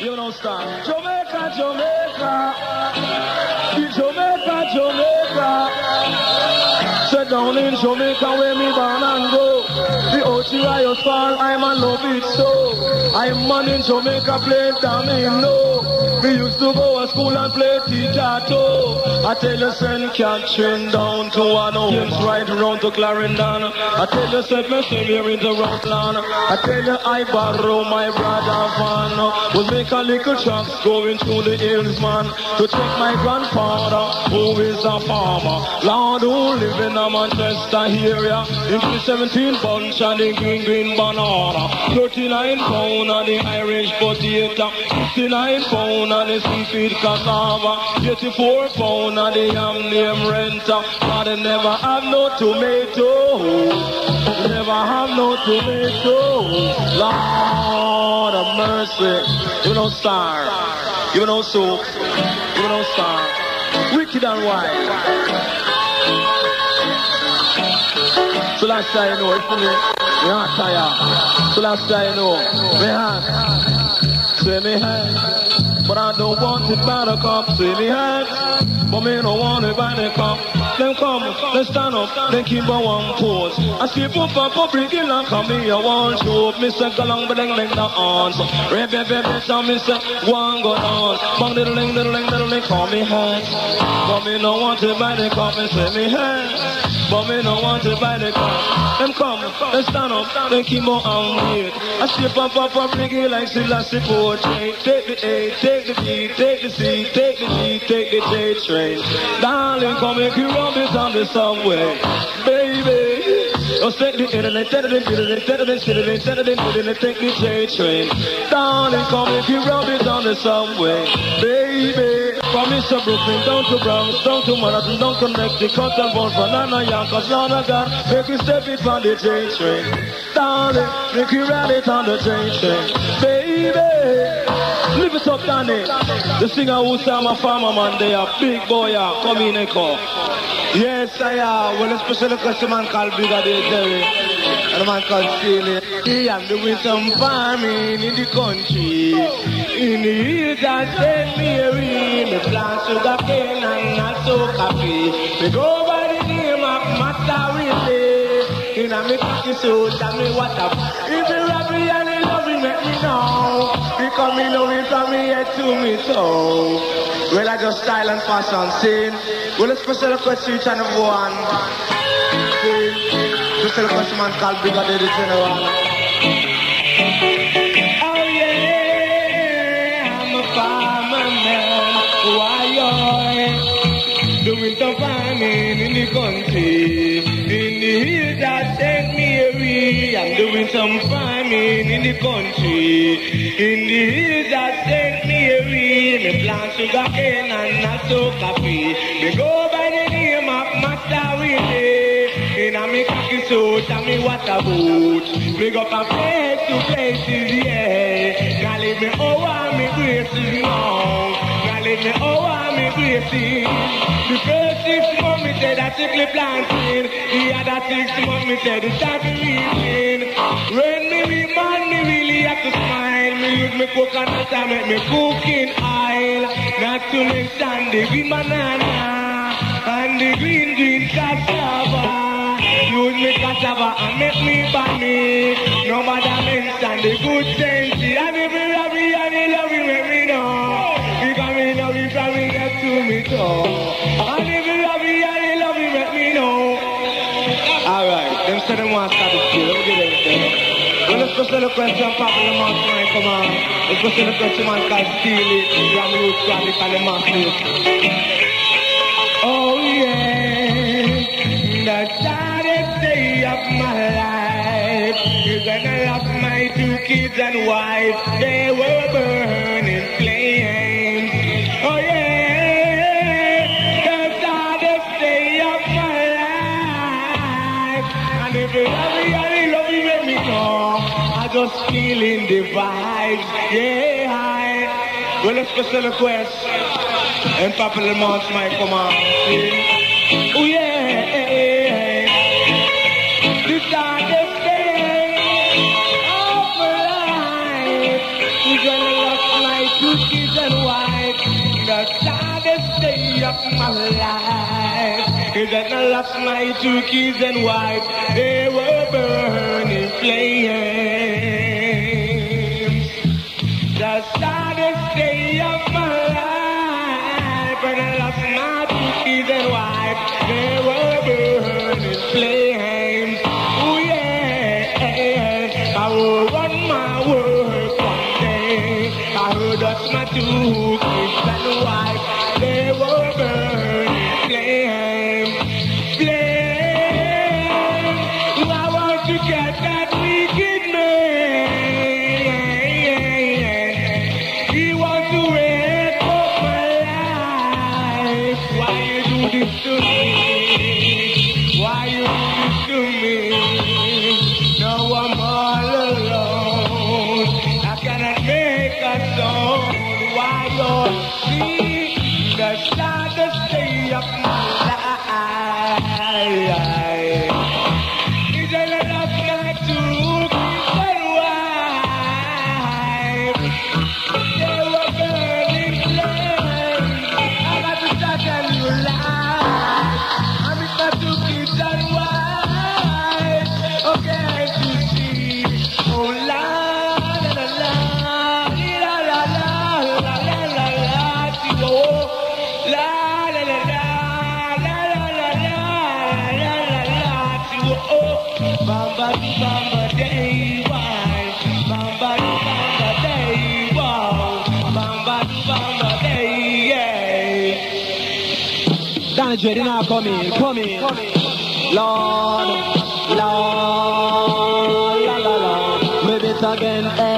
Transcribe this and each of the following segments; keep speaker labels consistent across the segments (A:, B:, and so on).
A: You know, start. Jamaica, Jamaica. Jamaica, Jamaica. Sit down in Jamaica where me born and go. Riots fall, I'm a love it so. I'm man in Jamaica, play domino. We used to go to school and play tic-tac-toe. I tell you, send Catherine down to one James right around to Clarendon. I tell you, send me here in the Rockland. I tell you, I borrow my brother van. We'll make a little tracks going through the hills, man. To check my grandfather, who is a farmer. Lord, who live in a Manchester area. In 17 bunch of the green, green banana. 39 pound of the Irish potato. 69 pound of the seafood cassava. 84 pound of the yam name renter. But they never have no tomato. Never have no tomato. Lord of mercy. You know star. You know soup. You know star. Wicked and white. So last time you know, it's for me. Tired. So time you know, me heart. Say me hand. But I don't want it by the. Say me hand. But me don't want it by the cup. Then come, let's stand up, then keep on one pose. I skip up up, bring it like come here, one show. Mr. Galang, but then make the arms. Rap, rap, rap, rap, so Mr. One go on. Bang, little ling, little ling, little ling, call me hand. But me don't want it by the cup and say me hand. But me don't want it by the cup. Them come, let's stand up, then keep on on wait. I skip up up up, bring it like Take the A, take the B, take the C, take the G, take the J train. Darling, come and you it on the subway, baby. Don't take the internet, take the internet, take the internet, take the internet, take the J train. Darling, come and you rub it on the subway, baby. From Mr. Brooklyn down to Bronx, down to Manhattan, down Connecticut, and born from Nana Yonkers, Lana God, make you step it on the J train. Darling, make you ride it on the J train, baby. Live it up, Danny. The singer who say I'm a farmer man, they are big boy, yeah. come in and call.
B: Yes, I am. Well, especially because the man called Brigadier Jerry. And the man called Steely. He am doing some farming in the country. In the hills of St. Mary. Me plant sugar cane and not so coffee. Me go by the name of Master Willie. In a me cocky suit and me what up. If you Because me love it from me head to me toe. Well, I just style and fashion scene. Well, it's special request to each every one. Oh a farmer man. Why oh, you doing the farming in the country? In the hills of St. I'm doing some farming in the country. In the hills of St. Mary, me plant sugar cane and not so coffee. Me go by the name of Master Willie. In a me cocky suit and me water boot. Me go from place to places, yeah. Now me over me graces now. Leave me over me graces. The first six months me said that tickle planting. The other six months me said it's time to reaping. When me be man, me really have to smile. Me use me coconut and make me cooking oil. Not to mention the green banana and the green green cassava. Use me cassava and make me bunny. No matter mention the good sense. And if toe. And if you love me and you love me, let me know. Alright, them say them want to start the. Let me get everything. Well, let's go send a question, Papa the man, come on. Let's go send a question, man, called Steely. Massive. Oh yeah, the saddest day of my life is when I lost my two kids and wife. They were Yeah, yay high. Well, it's special request. And Papa Lamont might come on. Oh yeah. This darkest day of my life. We're gonna look my kids and wife. The saddest day of my life is gonna lose my two kids and white. They were burning flames. do
C: Manager, in our come in, come in. Lord, Lord, la la la. Maybe it's again, eh.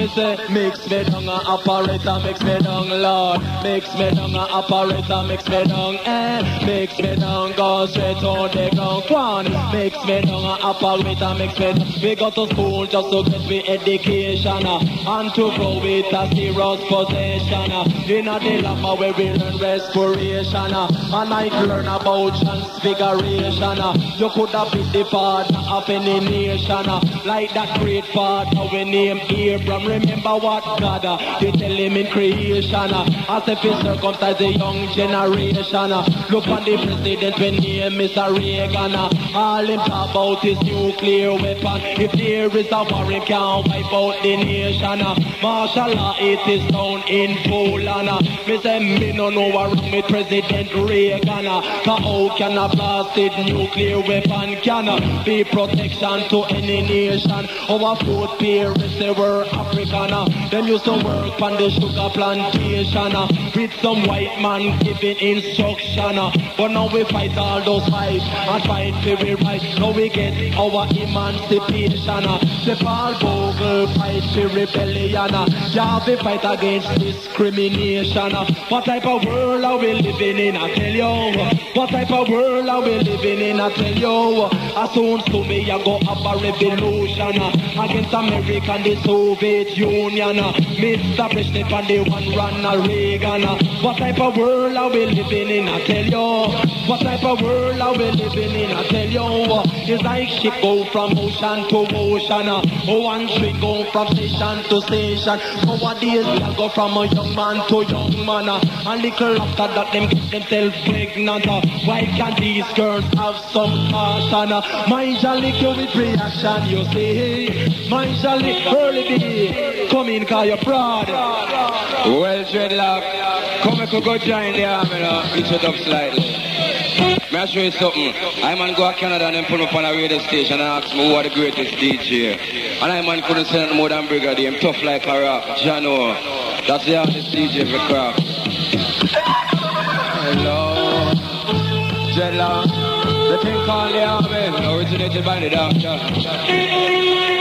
C: And say, mix me down, a operator, mix me down, Lord. Mix me down, a operator, mix me down, eh. Mix me down, go straight on the ground. One. Mix me down, a operator, mix me down. We go to school just to get me education, uh, and to grow with a serious possession. uh. In a the lama where we learn respiration, uh, and I learn about transfiguration. uh. You could have been the father of any nation, uh, like that great father we name Abraham. Remember what God uh, they tell him in creation, uh, as if he circumcised the young generation. uh. Look on the president when name Mr. Reagan. uh. All him talk about his nuclear weapon. If there is a war, him can't wipe out the nation. uh. Martial law it is down in Poland. uh. Me say me no know wrong with President Reagan. uh. Cause how can a blasted nuclear weapon can uh, be protection to any nation? Our food parents they were. Uh. Them used to work on the sugar plantation uh, with some white man giving instruction. uh. But now we fight all those fights and fight for we right. Now we get our emancipation. uh. The Paul Bogle fight for rebellion. Yeah, we fight against discrimination. What type of world are we living in? I tell you. What type of world are we living in? I tell you. As soon to me, I go up a revolution against America and the Soviet Union. uh. Mr. Brezhnev and the one Ronald Reagan. uh. What type of world are we living in? I tell you. What type of world are we living in? I tell you. It's like ship go from ocean to ocean. uh. One tree go from station to station. Nowadays, they go from a young man to young man. And little after that, them get themselves pregnant. Why can't these girls have some caution? uh? Mine shall lick you with reaction, you see. Shall lick Early B. Come in, call your fraud.
D: Well, dreadlock, come and go join the army now. Pitch it up slightly. May I show you something? I man go to Canada and then put me up on a radio station and ask me who are the greatest DJ. And I man couldn't say nothing more than Brigadier. I'm tough like a rock. Jano. That's the hardest DJ for craft.
C: Hello. Dreadlock. The thing called the army.
D: Originated by the doctor.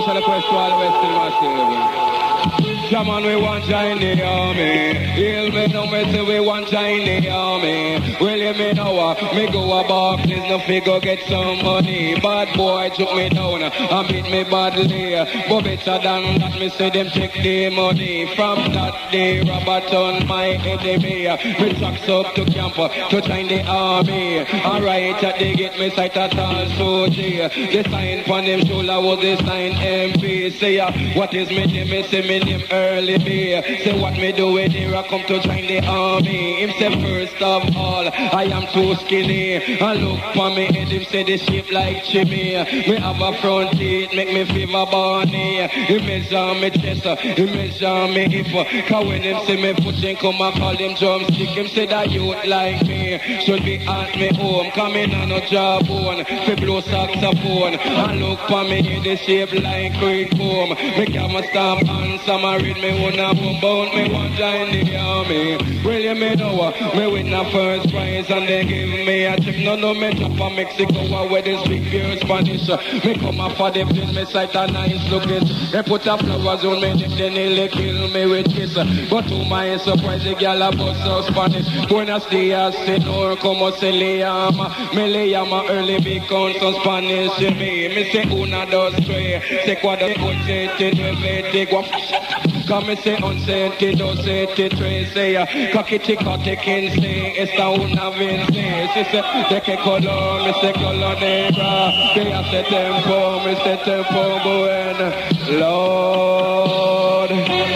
D: speciale questo al Western Massive. Come on, we want join the army. Heal me no me say we want join the army. Will you me know what? Uh, me go a Barclays, no figure get some money. Bad boy took me down uh, and beat me badly. But better than that, me say them take the money. From that day, Robert on my enemy. Me tracks up to camp uh, to join the army. Alright, they get me sight at all soldier. The sign on them shoulder was the sign MP. Say, uh, what is me name? Me say me name early me. Say what me do with here, I come to join the army. Him say first of all, I am too skinny. I look for me head, him say the shape like chimney. Me have a front teeth, make me fever Barney. He measure me chest, he measure me hip. Cause when him see me pushing, come and call him drumstick. Him say that youth like me should be at me home. Coming on a jawbone, fi blow saxophone. And look for me in the shape like great comb. Me camera stamp and some read me wanna boom bound. Me want join the army. Will you uh, me know what? Me win the first prize and they give me a trip. No, no, me drop from Mexico uh, where they speak pure Spanish. Me come up for the place, me sight a nice looking. They put a flowers on me, then they nearly kill me with kiss. Uh. But to my surprise, the girl a bust so Spanish. Buenos dias, senor, como se le llama? Me le llama early because son Spanish to me. Me say una, dos, tres. Se cuadra, ocho, nueve, te guap. Come say unsente, docente, trece. Cockity, cocky, quince. Esta una vence. Si se de que color, me se color negra. Que hace tiempo, me se tiempo bueno. Lord,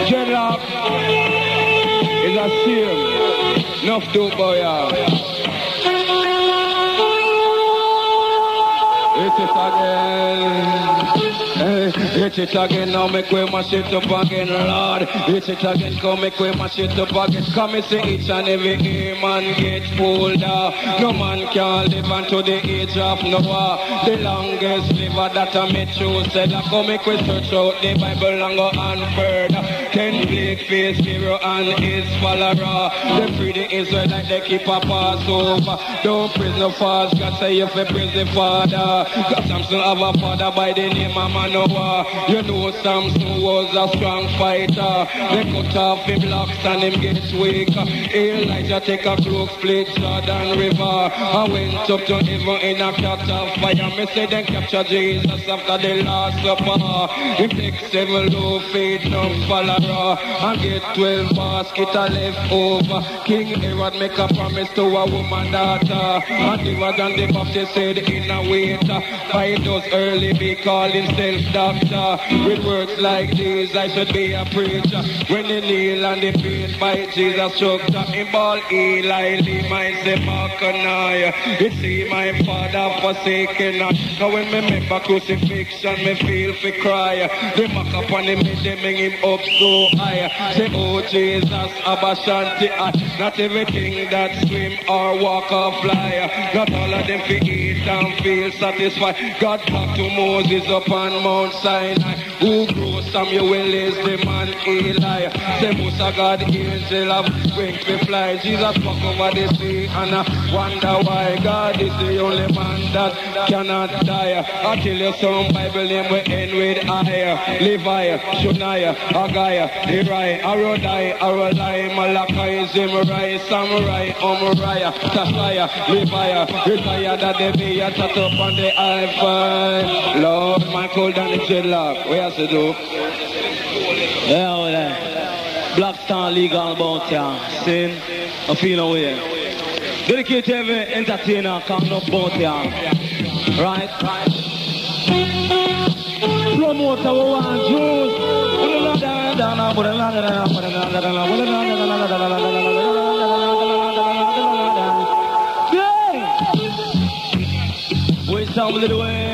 D: Dreadlock is a seal. Enough to boy. It's it again. Hit it again, now make way my shit up again, Lord. Hit it again, come make way my shit up again. Come and see each and every man get older. No man can live unto the age of Noah. The longest liver that I met you said, I come make we search out the Bible and further. Ten big face hero and his follower. The free the Israelite, they keep a Passover. Don't praise no fast, God say you praise the Father. God Samson have a father by the name of Manoah. You know Samson was a strong fighter. They cut off him locks and him get weak. Elijah take a cloak, split Jordan River. I went up to heaven in a cat of fire. Me say they capture Jesus after the last supper. He take seven low feet, no follower. And get twelve basket a left over. King Herod make a promise to a woman daughter. And the and the Baptist said in a waiter. Five those Early B call himself doctor. With words like these, I should be a preacher. When they kneel and the faith by Jesus up in ball Eli, Lee, my Markanai. You see my father forsaken. Now when me remember crucifixion, me feel fi cry. They mock up on him, they make him up so high. Say, oh Jesus, Abashanti, I. Not everything that swim or walk or fly. Not all of them fi eat and feel satisfied. God talked to Moses upon Mount Sinai. Who grew Samuel is the man Eli. Say, Musa God angel of wings to fly. Jesus walk over the sea and I wonder why God is the only man that cannot die. I tell you some Bible name we end with I. Levi, Shunai, Agaya, Irai, Arodai, Arodai, Malachi, Zimrai, Samurai, Omariah, Tasaya, Levi, Retire that they be a up on the iPhone. Lord, Michael, the dreadlock. What else to do?
A: Yeah, all right. Uh, Black Star Legal Bounty, sin, I feel away. Dedicate to every entertainer coming up Bounty, right? Promoter, we want Jews. We sound the way,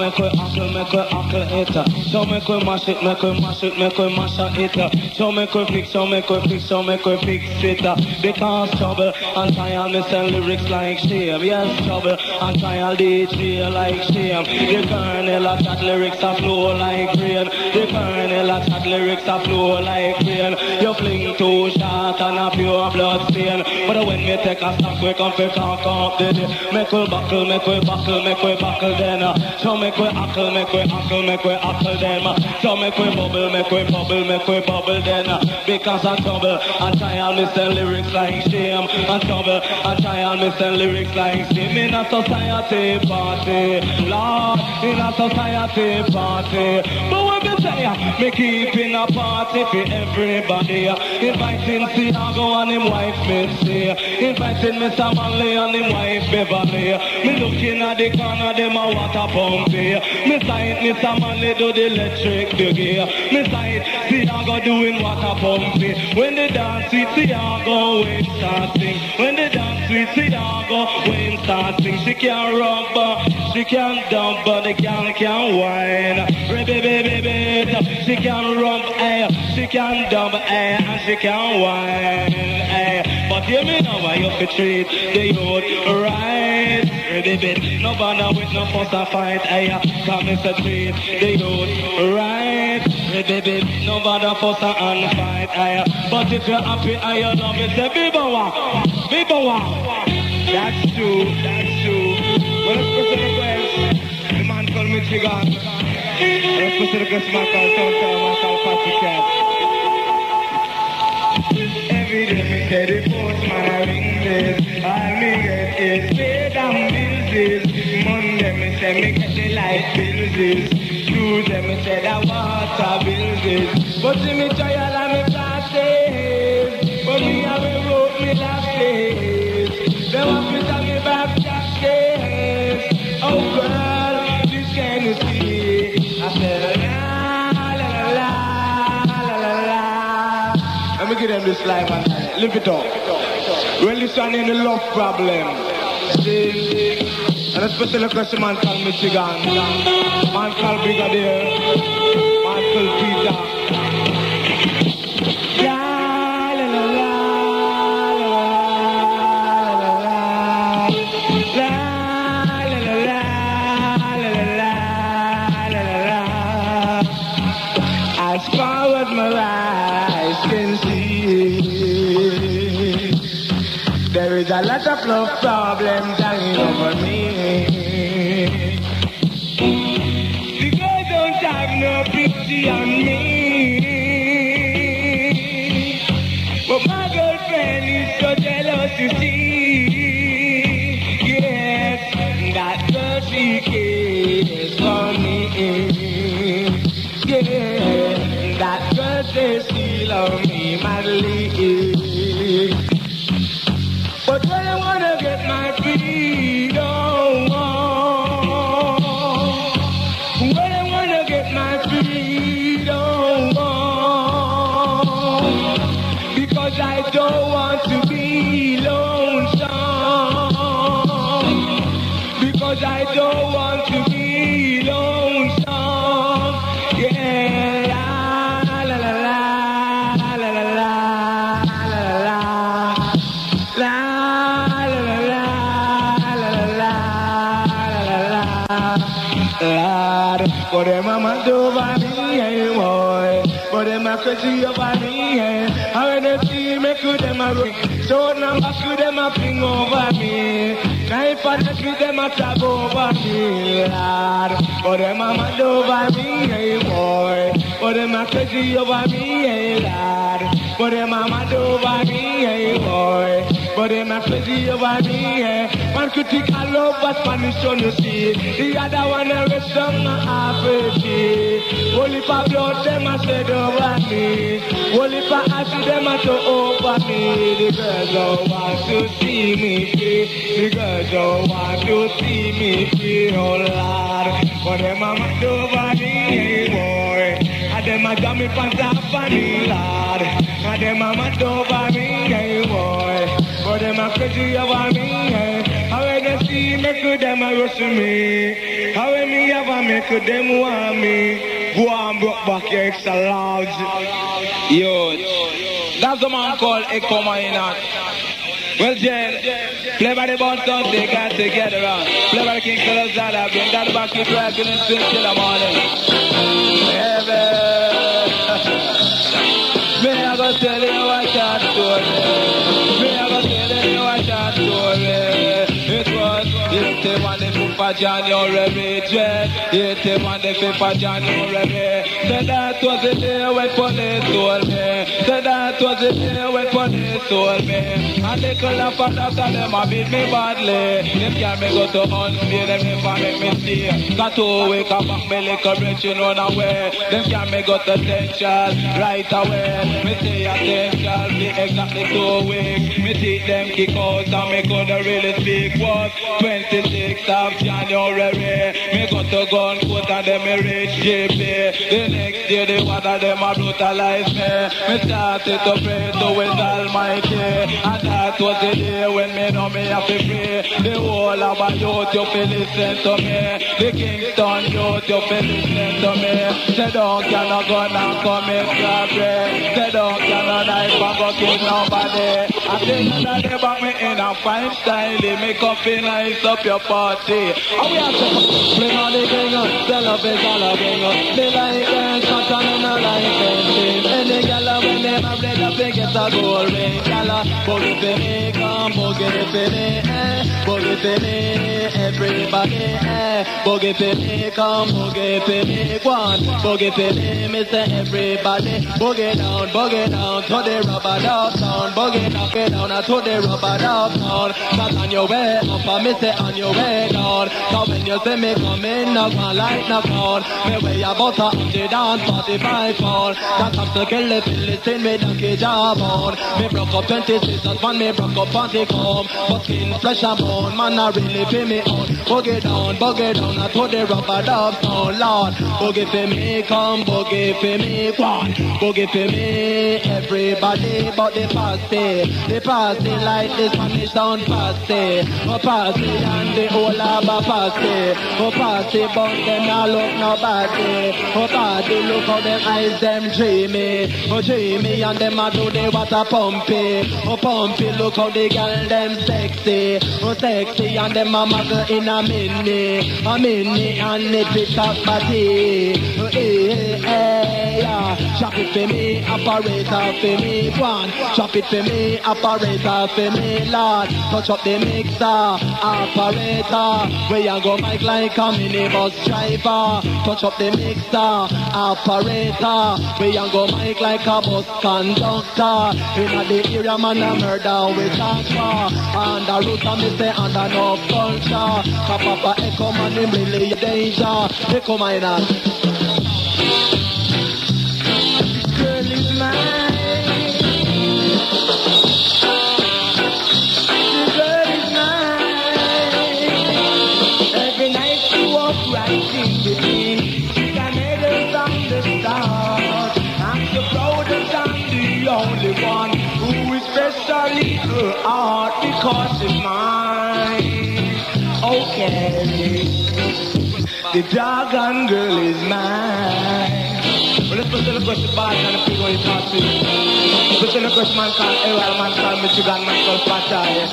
A: uncle, make we uncle, make we uncle it. So make we mash it, make we mash it, make we mash it. So make we fix, so make we fix, so make we fix it. Because trouble and trial, me sell lyrics like shame. Yes, trouble and trial, DJ like shame. The kernel of that lyrics a flow like rain. The kernel of that lyrics a flow like rain. You fling too short and a pure blood stain. But when me take a stop, we come to talk up the day. Make we buckle, make we buckle, make we buckle then. Uh, so
B: So make we huckle, make we huckle, make we huckle them. So make we bubble, make we bubble, make we bubble then. Because I trouble, I try and listen lyrics like shame. I trouble, I try and listen lyrics like shame. In a society party, Lord, in a society party. But when me say, uh, me keeping a party for everybody. Uh, inviting Seaga and him wife Missy. Uh, inviting Mr. Manley and him wife Beverly. Me looking at the corner, them a water pumpy. Me sight Mr. Manley do the electric boogie. Me sight Seaga doing water pumpy. When the dance with Seaga, when start. When the dance with Seaga, when start. She can rock, but she can dump, but the girl can wine. Baby, baby, baby, she can rump, eh. She can dump, eh, and she can wine, eh. But hear me now, why you fi treat the youth right. Ready bit, no banner with no fuss or fight. I come and to treat the youth right. Ready bit, no banner fuss or fight. I but if you're happy, I you know me say bibawa, bibawa. That's true, that's true. Well, let's to the request. The man called me Chigan. Let's to the request, my call, call, call, my call, party cat. They report my me them me get the light them the water. But see me. But me have me. Them. Oh girl, can see? I said. give them this life live it up. Well, this one in the love problem. See? And especially because the man called Michigan, man called Brigadier, Lord, but them a mad over me, hey boy. But them a crazy over me, hey. And when they see me, could them a ring. So number could them a ping over me. Knife and the street, them a tag over me, Lord. But them a mad over me, hey boy. But them a crazy over me, hey Lord. But them a mad over me, hey boy. But them a crazy over me, eh. One critical love but Spanish on you see. The other one a rest some a half a tea. Only for blood them a said over me. Only for acid them a to over me. The girls don't want to see me free. The girls don't want to see me free, oh Lord. But them a mad over me, boy. And them a jam me pants off on me, Lord. And them a mad over me. Crazy over me. Eh? How they see me, could them rush me? How me ever make them want me? Go and broke back your extra large.
D: Yo, that's the man called Echo. Well, Jen, play by the Boston, they got together. Play by the King Salazar, bring that back, keep rocking and the morning. Me I go tell you for January, dread. 81 the 5th of January. Said that was the day when police told me. Said that was the day when police told me. And they have found out that them a beat me badly. Them can't me go to unstay, them never make me stay. Got to wake up back me little rich, you know way. Them can't me go to central right away. Me say attention, be exactly two weeks. Me teach them kick out and me couldn't really speak. Was 26th of January. Me got to gun court and them me reach GP. The next day the of them a brutalize me. Me started to pray to His Almighty. And that was the day when me know me have to pray. The whole of a youth you feel listen to me. The Kingston youth you feel listen to me. Say don't cannot go and commit robbery. Say don't cannot knife and go kill nobody. I think that they back me in a fine style. Make up in nice up your party. And we have to
C: Bring on the king, sell up is all a king. They like them shot and them like gala when they for me, come boogie for me, eh. Boogie me, everybody, eh. Boogie for me, come boogie for me, go on. Boogie for me, say everybody. Boogie down, boogie down to the rubber sound. Boogie down, get down to the rubber sound. Cause on your way up, I me say on your way down. Cause when you see me coming, knock my light knock on. Me way a hundred and forty-five pound. That comes to kill the Philistine, me donkey job on. Me broke up twenty sisters, man, me broke up on the comb. But skin, flesh and bone, man, I really pay me on. Boogie down, boogie down, I told the rubber dog sound, Lord. Boogie for me, come, boogie for me, one. Boogie for me, everybody, but the party. The party like the Spanish town party. Oh, party and the whole of a party. Oh, party, but them not look nobody. Oh, party, look how them eyes them dreamy. Oh, dreamy, and them a do the water pumpy. Oh, pumpy, look how the girl them sexy. Oh, sexy, and them a muggle in a mini. A mini, and it pick up body. Eh, eh, yeah. Chop it for me, operator for me, one. Chop it for me, operator for me, lord. Touch up the mixer, operator. We a go mic like a minibus driver. Touch up the mixer, operator. We a go mic like a bus conductor. In the area, man, a murder with transfer. And the root of me say under no culture. Papa echo man, him really danger. Echo Minott. Girl is mine. The girl is mine. Every night she walk right The doggone girl is mine. Well, let's put question back and the people you talk to. Put the question man called Errol, man called Michigan, man called Pataya.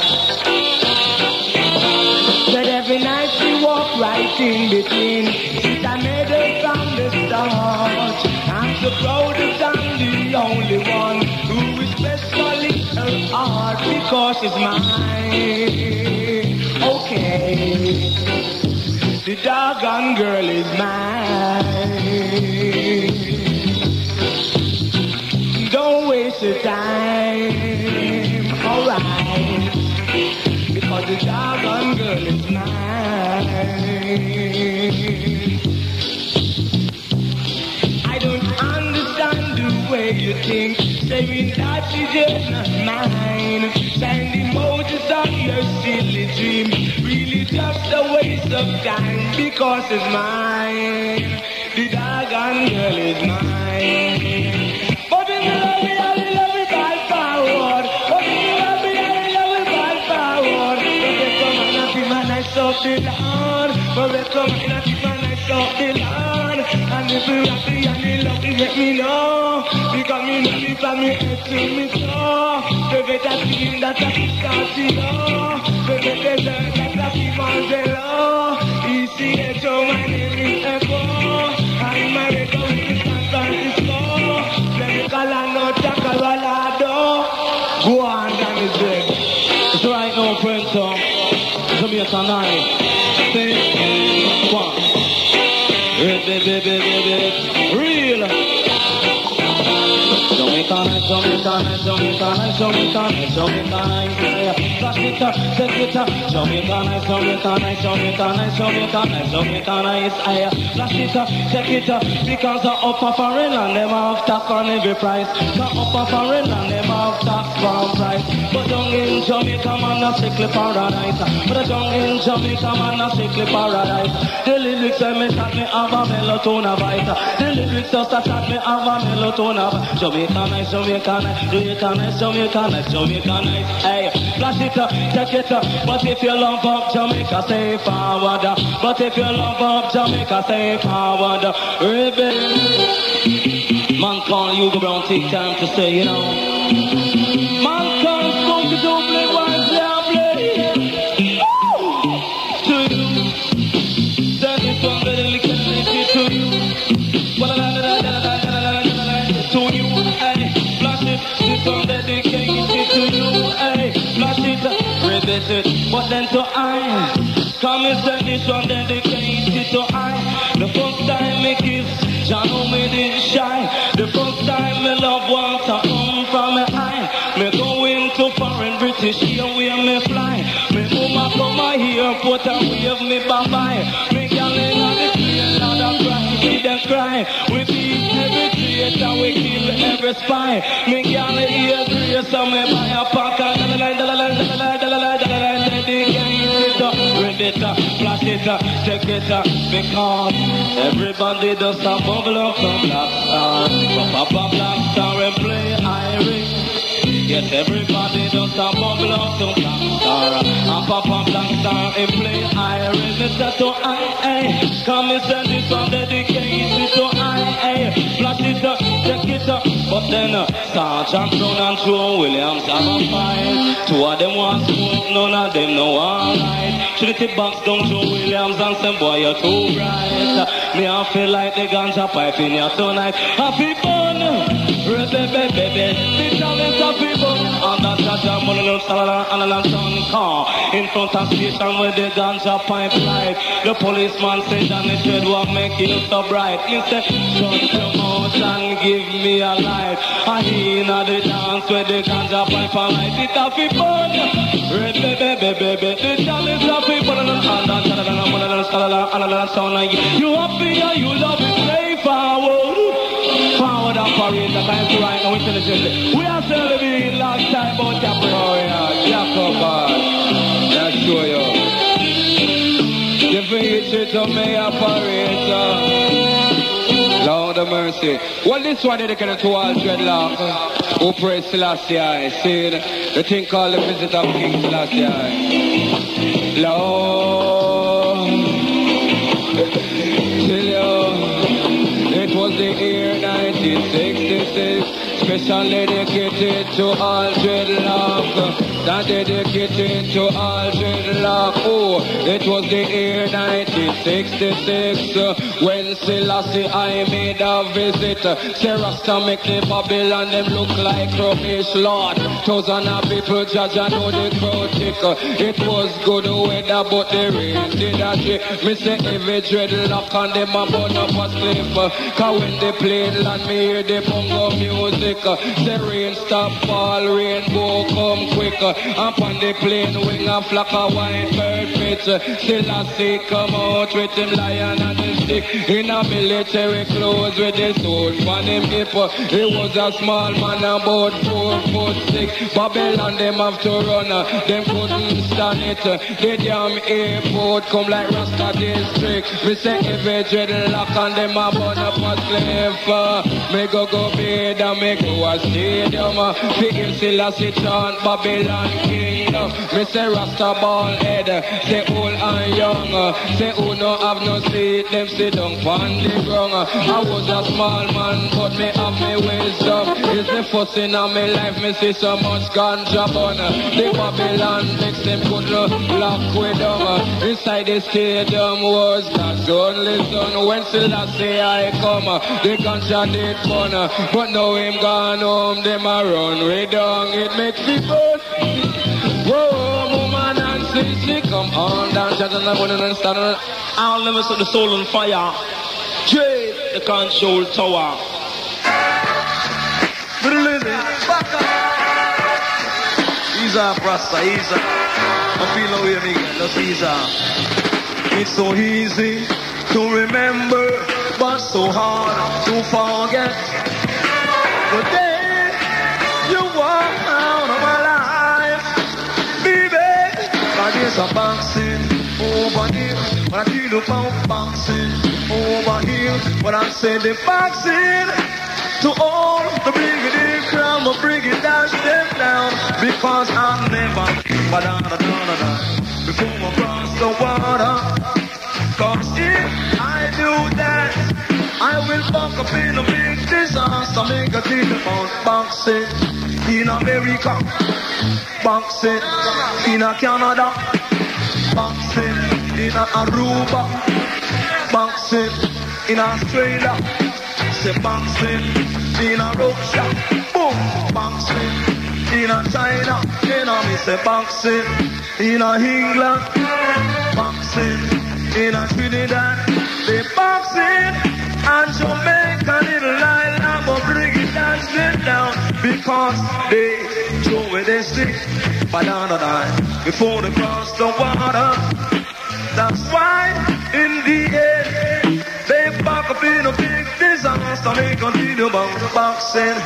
C: Said every night she walk right in between. Since I made her from the start. I'm so proud that I'm the only one who is especially her heart because it's mine. Okay. The doggone girl is mine. Don't waste your time. Alright. Because the doggone girl is mine. I don't understand the way you think, saying that she's just not mine. Sending emojis of your silly dream, really just a waste of time because it's mine. The doggone girl is mine. But in love me, I will love me bad forward. But in love me, I will love me bad forward. But they come and I feel my nice the Lord. But they come and I feel my nice the Lord. And if you happy and you love me, let me know. Because me know me from me head to me toe. The better thing that I can. The better
A: Real. Jamaican, Jamaican, Show me Jamaican. Sovietana, Sovietana, Sovietana, Sovietana, Sovietana, Sovietana, Sovietana is higher. Sovietana, Sovietana, because the upper foreign and them have tax on every price. The upper foreign and them have tax on price. But down in Jamaica, man, a sickly paradise. But down in Jamaica, man, a sickly paradise. The lyrics say me me have a. The lyrics just me have a. Jamaica Jamaica Jamaica Jamaica up, take it. But if you love up Jamaica, say forward. But if you love up Jamaica, say forward. Rebel. Man call you Brown, take time to say, you know. Man call Funky to play it, but then to I. Come and send this one dedicated to I. The first time me kiss, John me did shy. The first time me love water come from me eye. Me go into foreign British here where me fly. Me mama come my here, put a wave me bye bye. Me gal in the plane, that cry, see them cry. We beat every traitor, we kill every spy. Me gal here grace, so me buy a pack of it flash it up, check it up, because everybody does a bubble up from black star, Papa Black Star and play Irish. Yes, everybody does a bubble up to Black Star. And Papa Black Star and play Irish. Mr. to I, eh. Come and send this one dedicated to I, eh. Flash it up. But then, uh, Sergeant Brown and Joe Williams have a fight. Two of them want smoke, none of them know alright. Trinity box down Joe Williams and say, boy, you're too bright. Me, I feel like the ganja pipe in your tonight. Happy fun! Baby, baby, the talent of people on that Jaja Mululu Salala and a lantern car in front of station with the ganja pipe light. The policeman said that the shed will make you so bright. He said, shut your and give me a light. I hear the dance with the ganja pipe and light. It a fi fun. Baby, baby, baby, the and a lantern. You happy or you love it, forward. Forward operator, guys, right now intelligently. We are still
D: Defeated to me operator. Lord of mercy. Well, this one dedicated to all dreadlock who praise Selassie. I see the, the thing called the visit of King Selassie. Lord, till you, it was the year 1966, specially dedicated to all dreadlock. That dedicated to all. Oh, it was the year 1966 uh, when Selassie I made a visit. Serasta make the Babylon them look like rubbish, Lord. Thousand of people judge and know the crowd. It was good weather, but the rain did a trick. Me say every dreadlock and them a burn up a slip. Cause when they plane land, me hear the bongo music. The rain stop fall, rainbow come quick. Up on the plane wing a flock of white bird fits. Still I see come out with him lion and the stick. In a military clothes with the sword on him hip. He was a small man about four foot six. Babylon them have to run. Them couldn't stand it. The damn airport come like Rasta district. Me say every dreadlock and them a burn up a slave. Me go go bed and me go a stadium. The him still a sit on Babylon kingdom. Me say Rasta ball head. Say old and young. Say who no have no seat. Them sit down on the ground. I was a small man but me have me wisdom. It's the first in me life me see so much ganja bun. The Babylon makes them good lock with them. Inside the stadium was God's only son. When Selassie I come, the ganja did fun. But now him gone home, them a run way down. It makes me fun.
A: Easy. Come on down, chat and I'm and I'll never set the soul on fire. J, the control tower. He's a Rasta, he's a. I feel no way, Miguel, just he's a. It's so easy to remember, but so hard to forget. The day you walk a boxing over oh, here. When I feel about boxing over oh, here, when I say the boxing. To all the in crown, but bring it down, step down, because I'm never, da da da da da, before I cross the water. Cause if I do that, I will fuck up in a big disaster, make a deal about boxing. In America, boxing. In Canada, boxing in a Aruba, boxing in Australia, say boxing in a Russia, boom, boxing in a China, you know me say boxing in a England, boxing in a Trinidad, they boxing and Jamaica little island, but bring it down, down, because they throw away their stick, banana before they cross the water. That's why in the end they back up in a big disaster. Make a deal about boxing.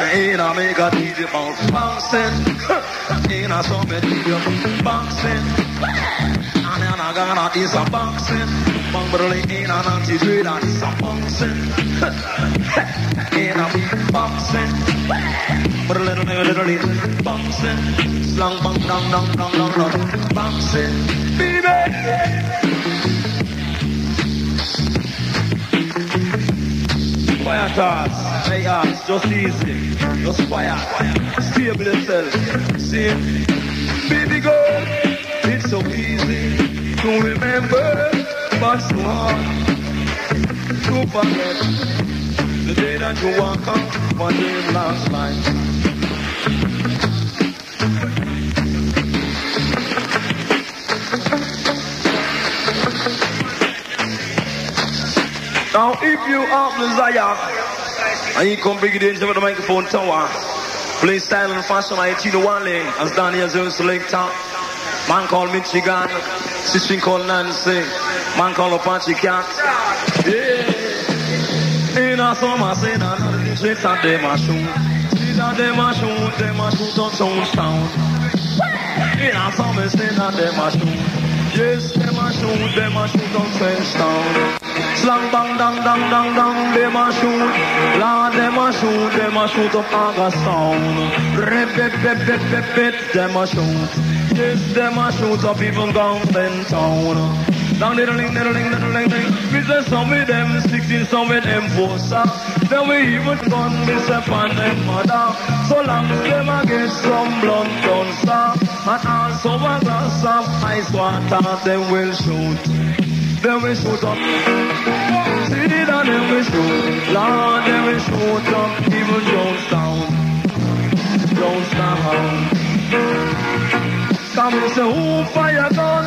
A: Ain't I make a deal about boxing? Ain't I some deal about boxing? And then I got is a boxing. Brother ain't a nanti dread and it's a boxing. Ain't a big boxing. Little little little little boxing. Slang bang dang dang dang dang dang boxing. Baby. Quiet thoughts, hey ass, just easy, just quiet, stable yourself. See, baby girl, it's so easy to remember, but so hard to forget the day that you walk up one day last night. Now, if you have desire, and you come bring it in to the microphone tower, play style and fashion, I one lane, as Daniel's own selector. Man called Michigan, sister called Nancy, man called Apache Cat. Yeah. In a summer, say, another shit that they must shoot. They must shoot, they must shoot on sound. In a summer, say that they must shoot. Yes, they must shoot, they must shoot on Trench town. Slang bang dang dang dang dang, they must shoot. Lord, they must shoot, they must shoot up August town. Rip, rip, rip, rip, rip, rip, they must shoot. Yes, they must shoot up even Gauntlet town. Down little ling, little ling, little ling, ling. We say some with them, sixteen, some with them four stop. Then we even gun this upon them mother. So long as them a get some blood, don't stop. And also a glass of ice water, them will shoot. Then we shoot up. See that then we shoot. Lord, then we shoot up. Even Jonestown. Jonestown. Come and say, who fire gun?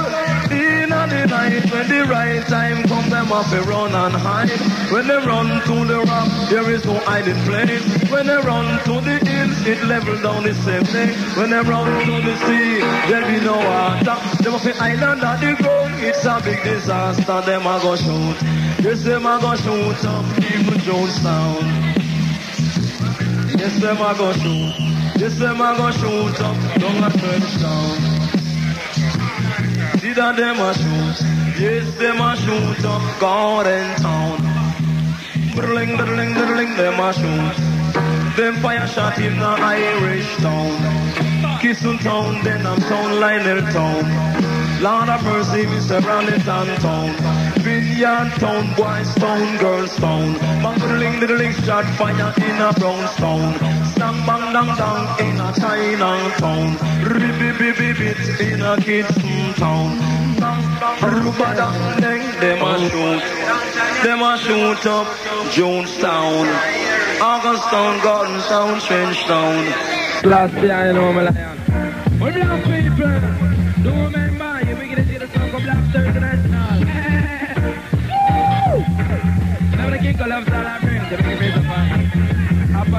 A: In the night, when the right time come, them up to run and hide. When they run to the rock, there is no hiding place. When they run to the hills, it level down the same thing. When they run to the sea, there be no water. Them up the island at the ground, it's a big disaster. Them a go shoot. Yes, them a go shoot up even Jonestown. Yes, them a go shoot. Yes, them a go shoot up down. See that them a shoot. Yes, them a shoot up Garden Town. Brling, brling, brling, them a shoot. Them fire shot in the Irish town. Kisson town, then I'm town, Lionel town. Lord of mercy, Mr. Brandon town. Vineyard town, boys town, girls town. Bangling, diddling, shot fire in a brownstone. Slam bang dang dang in a Chinatown. Ribby bibby bit in a Kidston town. Ruba dang dang, them a shoot. Them a shoot up Jonestown. Augustown, Gordonstown, Trenchtown.
B: Last year, you know, my lion. Have people, do remember lobster international.
D: The king of I bring to bring me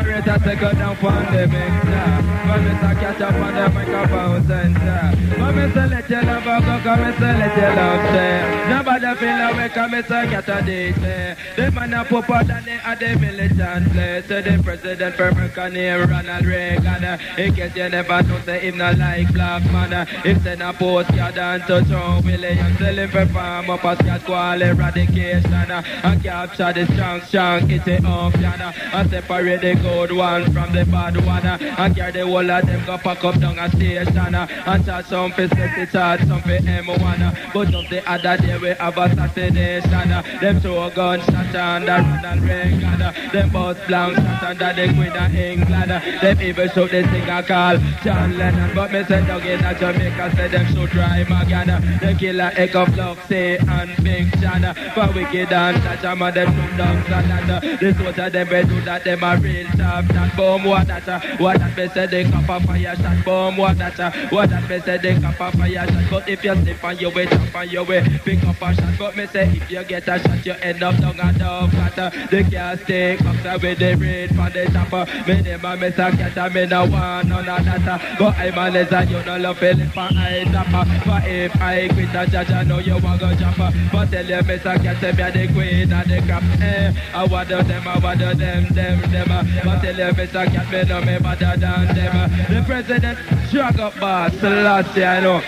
D: say go down pandemic, yeah. But me say catch up on the microphone center. But me say let your love go, come me say let your love stay. Nobody feel away, come me say get a date. The man a pop out and they are the militant place. Say the president for America name Ronald Reagan. In case you never know, say him not like black man. Him send a postcard and to John Williams. Tell him for farm up a scat call eradication. And capture the strong, strong, it's a up, yana. And separate the good one from the bad one. And carry the whole of them go pack up down a station. And charge some for sexy, charge some for M1. But just the other day we have assassination. Them throw gunshot under Ronald Reagan. Them bust blank shot under the Queen of England. Them even shoot the singer called John Lennon. But me say down in Jamaica, say them shoot Ryan Magan. They kill a Echo Fluxy and Big John. For wicked and a man, them shoot down and that. The soldier them do that, them a real tough. That bomb what that. What that me say they cop a fire shot. Bomb what that. What that me say they cop a fire shot. But if you slip on your way, jump on your way, pick up a shot. But me say if you get a shot, you end up down a dog cutter. They can't stay boxer with the red for the chopper. Me a miss a cat and me no want none of that. But I'm a lizard, you no love feeling for I tapper. But if I quit a judge, I know you want go jump. But tell you miss a cat, say me the queen of the crap. Eh, I want them, I want them, them, them. But tell you a cat, me know me better than them. The president, drag up boss, Selassie, I know.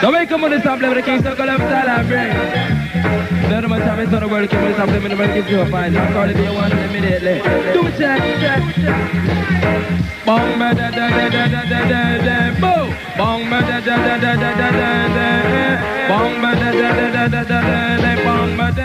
D: Don't make come on this sample, the king of word, king on the me never give you a fine. I'm calling you one immediately. Do it, check. Bong, da, da, da, da, da, da, da, da, boo. Bong, da, da, da, da, da, da, da, da. Bong, da, da, da, da, da, da, da. Bong, da,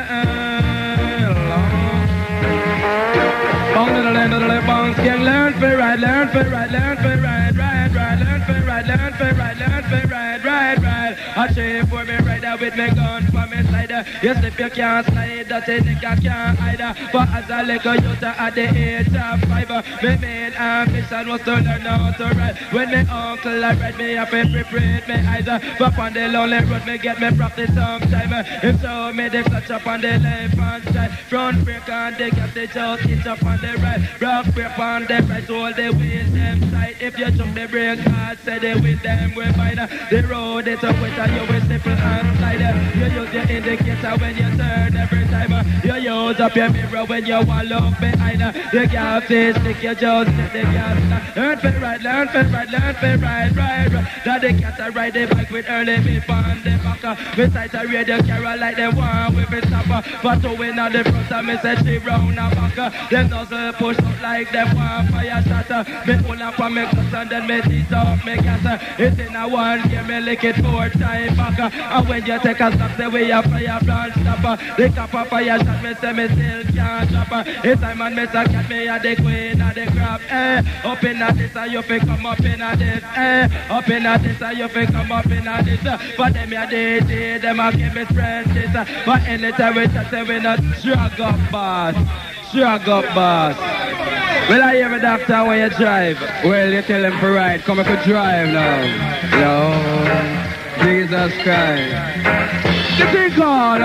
D: learn to the learn for ride, learn for ride, learn for ride, ride, ride, learn for ride, learn for ride, learn for ride, ride, ride. I shape for me right with me gun for me slider. You slip you can't slide, that a nigga can't hide. For as a little youth at the age of five, me main ambition was to learn how to ride. When me uncle I me up and prepare me eyes. But on the lonely road me get me practice sometime. If so me they clutch up on the left hand side. Front brake and they get the just hit up on the right. Rock brake on the right, hold the wheels them tight. If you jump the brake hard, say the with them we find the road it's a wet you will slip and slide. Uh, you use your indicator when you turn every time. Uh, you use up your mirror when you want look behind. Uh, the gas is stick, you just set the gas. Learn for right, learn for right, learn for right, right, right. That the cat a ride the bike with early me on the back. Besides a radio carry like the one with me stopper. But to win on the front, I me say she round the back. Them nozzle push up like them one fire shot. Me pull up on me cuss and then me tease up me gas. It's in a one game, me lick it four time back. And when you take a stop, say we a fire plant stopper. The copper fire shot, me say me still can't drop. It's time and say cat me a the queen of the crap. Eh, up in a this, and you fi come up in a this. Eh, up in a this, and you fi come up in a this. But them a DJ, them a give me friends. But anytime we touch, say we not drag up boss. Drag up boss. Well, I hear a doctor when you drive. Well, you tell him for ride. Come up and drive now. Lord, Jesus Christ. Thing called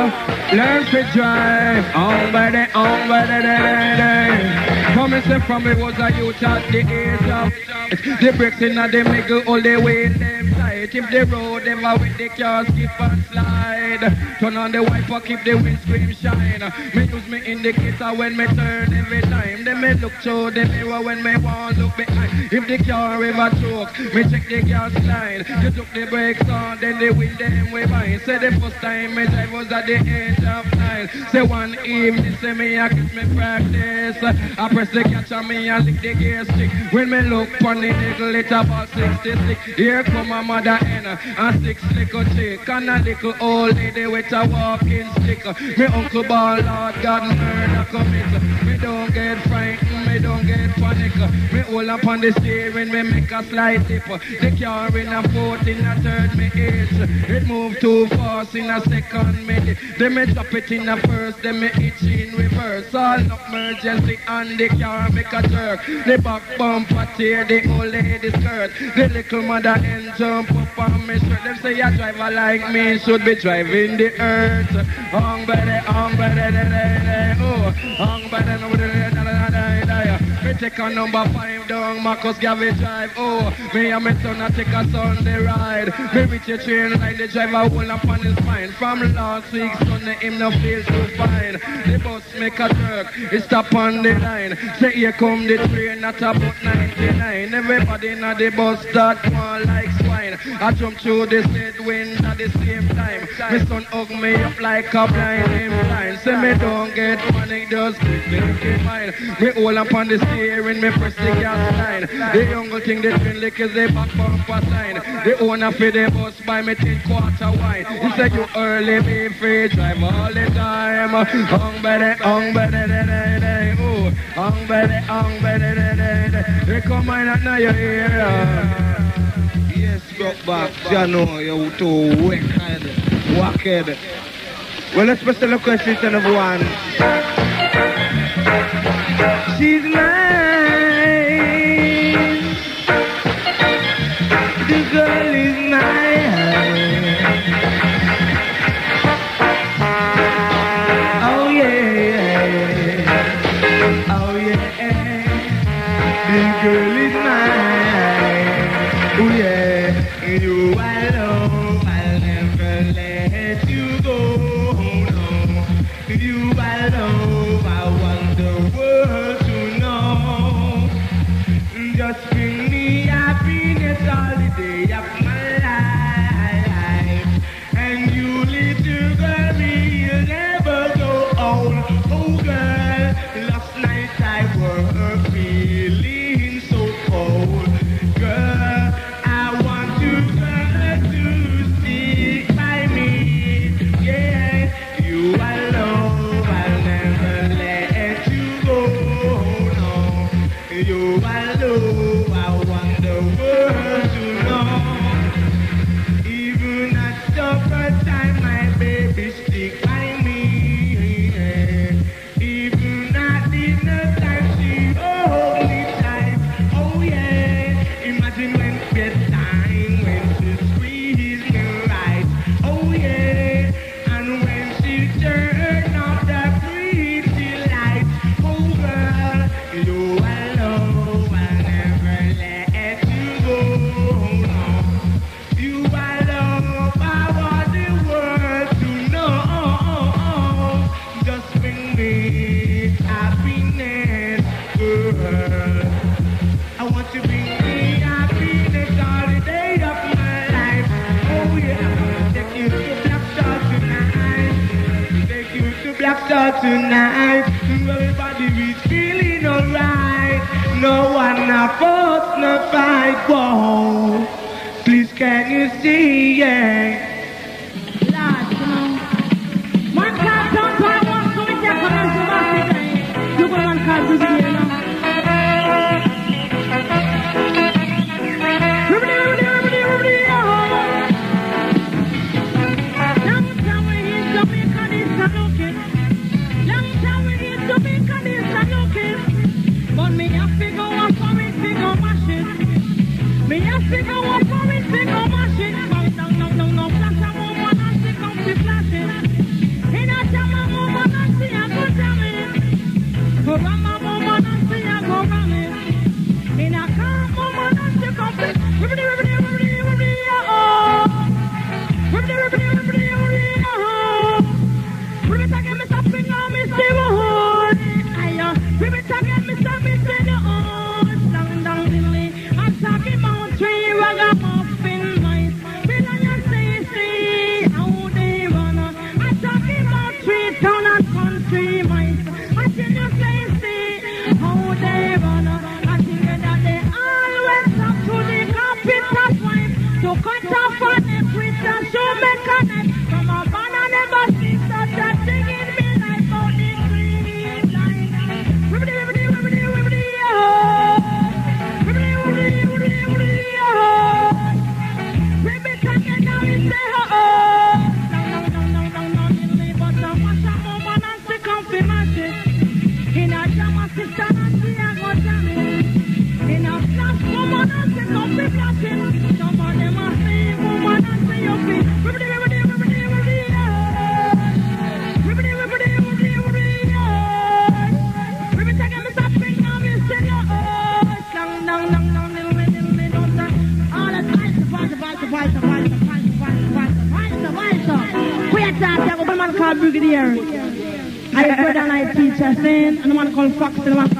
D: Learn to drive. On by the, on by the, the, the. Coming say from me was a youth at the age of The bricks in the middle all the way them tight. If the road ever with the car skip and slide. Turn on the wiper, keep the windscreen shine. Me use me indicator when me turn every time. Then me look through the mirror when me want look behind. If the car ever choke, me check the gas line. You took the brakes on, then the wind them way by. Say the first time me drive was at the age of nine. Say one evening, say me I kiss me practice. I press the catch on me and lick the gear stick. When me look on the niggle, it's about 66. Here come my mother and a six little chick and a little old lady with a walking stick. Me uncle ball, Lord God, murder commit. Me don't get frightened, me don't get panic. Me hold up on the steering, me make a slight dip. The car in a fourth, in a third, me eight. It move too fast in a second, me. Then me drop it in a first, then me itch in reverse. All emergency and the car make a jerk. The back bumper tear the old lady skirt. The little mother end jump up on me shirt. Them say a driver like me should be driving the earth. Hung by the, hung by the, the, the, the, oh, hung
E: Me take a number five down Marcus Garvey Drive. Oh, me and my son I take a Sunday ride. Me reach a train line, the driver hold up on his spine. From last week Sunday, him no feel so fine. The bus make a jerk, it stop on the line. Say here come the train at about 99. Everybody in the bus start one like swine. I jump through the state wind at the same time. My son hug me up like a blind him blind. Say me don't get panic, just think in mind. Me hold up on the steering, me press the gas line. The young thing they twin lick is the back bumper sign. The owner for the bus buy me ten quarter wine. He said you Early B free drive all the time. Hung better, hung better, da, da, da, ooh. Hung better, hung da, da, da. They come in at now you hear. Yes, go back, you know, you too wicked, wicked. Well, let's put the question to number one. She's mine. The girl
B: Saying, and a man called Fox and man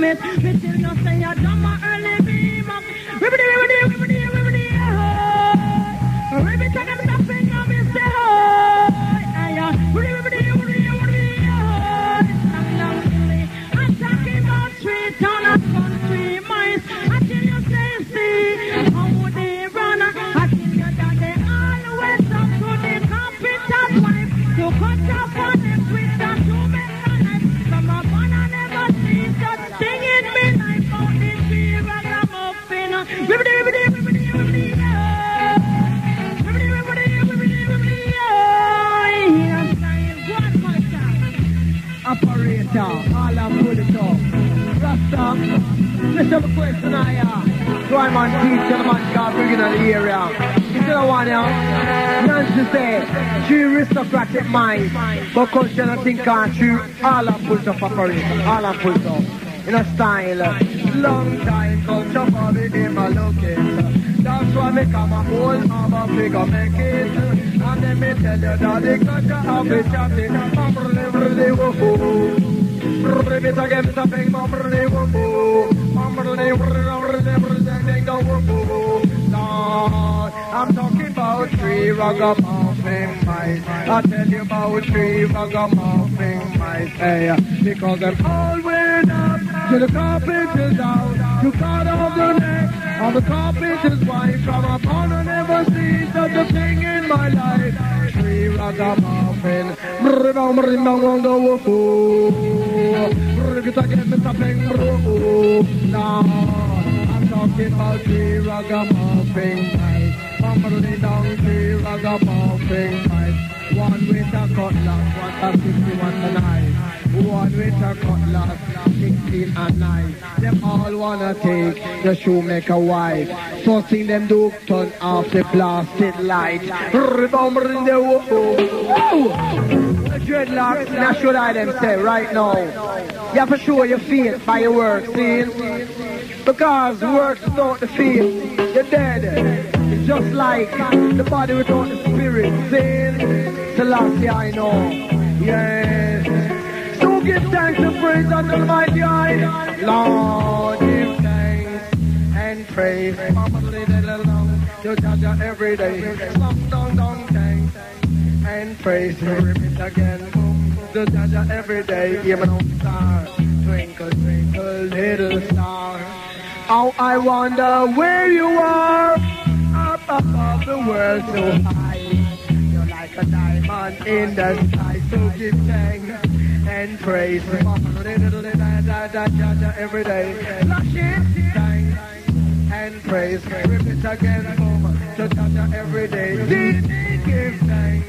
B: Me still no say a drum
C: mind, but culture I think on she all I put up operator, all I put up. In a style, long time culture for the name I look. That's why me come a whole have a figure make it. And then me tell you that the culture have a chatting. I'm really, really, something, I'm talking about three ragamuffin mice. I tell you about three ragamuffin mice. Hey, because I'm all wearing up to the carpenter's house. You cut off the neck of the carpenter's wife. From upon I never seen such a thing in my life. Three ragamuffin. Bribam, bribam, wongo, woohoo. Bribit again, Mr. Peng, bro. Lord, I'm talking about three ragamuffin Bumbly down three ragamuffin mice. One with a cutlass, one a fifty, one a knife. One with a cutlass, sixteen and nine. Them all wanna take the shoemaker wife. So sing them do turn off the blasted light. In the whoa. Dreadlocks, now should I them say right now. You have to show your faith by your work, see? Because works the faith, you're dead. Just like the body without the spirit, see? Selassie, I know. Yes. So give thanks and praise unto Almighty I. Lord, give thanks and praise. Judge her every day. Down, down, thanks and praise. Repeat again. Judge her every day. Even on star. Twinkle, twinkle, little star. How I wonder where you are. Above the world so high. You're like a diamond in the sky. So give thanks and praise. Every day. Thanks and praise. Repeat again, boom, to Jaja every day. Give thanks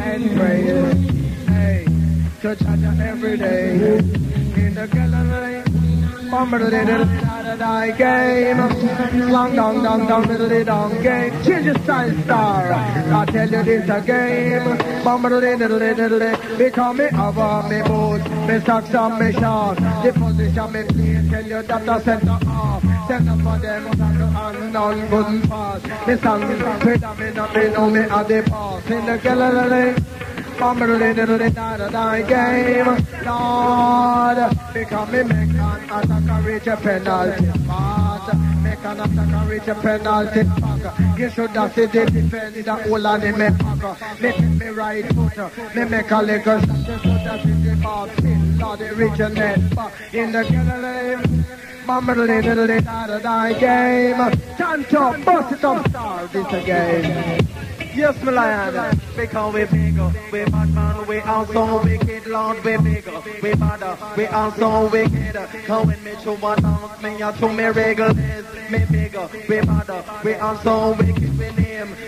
C: and praise. Hey, to Jaja every day. In the gallery. Bomber the game. Long dong dong dong diddly dong game. Change your style star. I tell you this a game. Bomber the diddly diddly. Become me over me boot. Me socks on me shorts. The position me play. Tell you that I center off. Send up for them and none wouldn't pass. Me song with me not me know me at the pass. In the gallery. Da da da game. Lord, become me make an attack reach a penalty spot. Make an attack and reach a penalty spot. You should have said the defender all on me pack. Me me right foot. Me make a leg. You should have said the ball.
D: Lord, it originate back in the diddly diddly da da da game. Chant up, bust it up, star this again. Yes, my lion. Because we bigger, we bad man, we also wicked, Lord, we bigger, we badder, we also wicked. Come with me to one dance, me a to me regulars, me bigger, we badder, we also wicked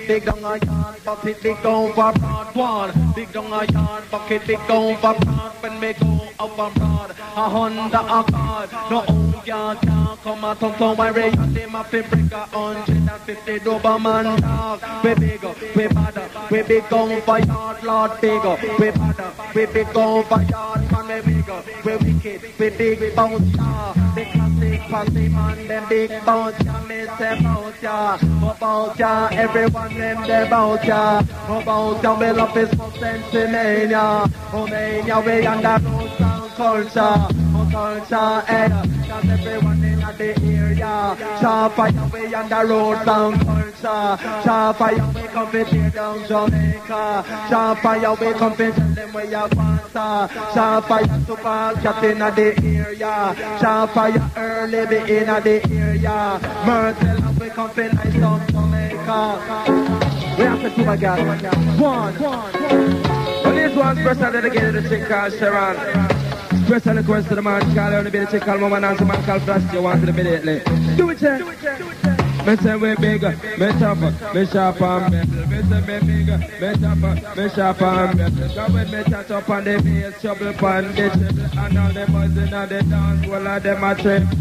D: Big down a yard, bucket, big down for broad one. Big down a yard, bucket, big down for broad. When me go up and broad, a Honda Accord, no old yard can't come out on some way. Them a fi break a hundred and fifty Doberman dog. We bigger, we badder, we big gun for yard, Lord bigger. We badder, we big gun for yard, man we bigger. We wicked, we big bounce ya. The classic posse man, them big bounce ya. Me say bounce ya, oh bounce ya. Everyone them they about ya, about ya. We love for Sentimania, Romania we on the road culture, oh culture, eh. Cause everyone in the area, sharp fire we on the road sound culture, sharp fire we come to tear down Jamaica, sharp fire we come to tell them where you want sharp fire super cat in the area, sharp fire Early B in the area, Myrtle we come to nice down Jamaica. We have to do again. One. Well, this one's special dedicated to chick called Sharon. Press request to the man, call on the minute, call mama, and some man, call blast you want immediately. Do it, yeah. Do it, yeah. Do it, yeah. Me say we big, me tough, me sharp and metal. Me say me big, me tough, me sharp and metal. Cause when me touch up on the bass, trouble upon the triple. And all the boys in the dance, all of them a triple.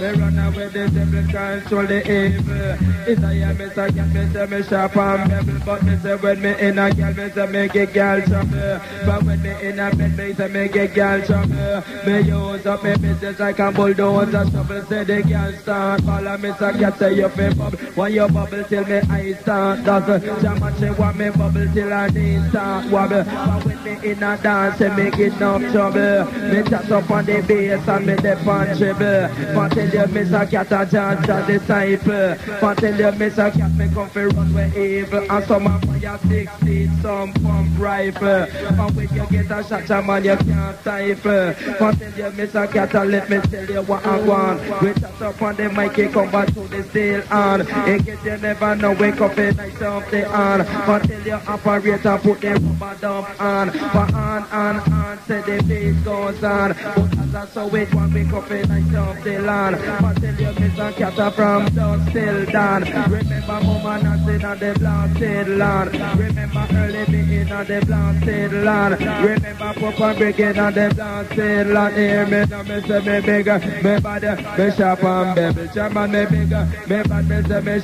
D: They run away the devil, control the evil. If I am me say, girl, me say me sharp and metal. But me say when me in a girl, me say me get girl trouble. But when me in a bed, me say me get girl trouble. Me use up me business like a bulldozer. Trouble say the girl start. Follow me say, get say you fi bubble. When you bubble till me eyes start dazzle. Jam she want me bubble till her knees start wobble. But when me in a dance, say me get no trouble. Me chat up on the bass and me dip on dribble. For tell you, a cat a judge a disciple. For tell you, a cat me come fi run with evil. And some a fire sixteen, some pump rifle. And when you get a shot, a man you can't stifle. For tell you, a cat let me tell you what I want. We chat up on the mic, he come back to the steel on. In case you never know, wake up in night the on. But tell your operator put the rubber dump on. But on, on, on, say the beat goes on. But as I saw it, one wake up in night the land. But tell your Mr. Catter from dusk till dawn. Remember Mama Nancy on the blasted land. Remember early being on the blasted land. Remember Papa Brigade on the blasted land. Hear me now, me say me bigger, me bad, me sharp and. Chairman me bigger, me bad, say me.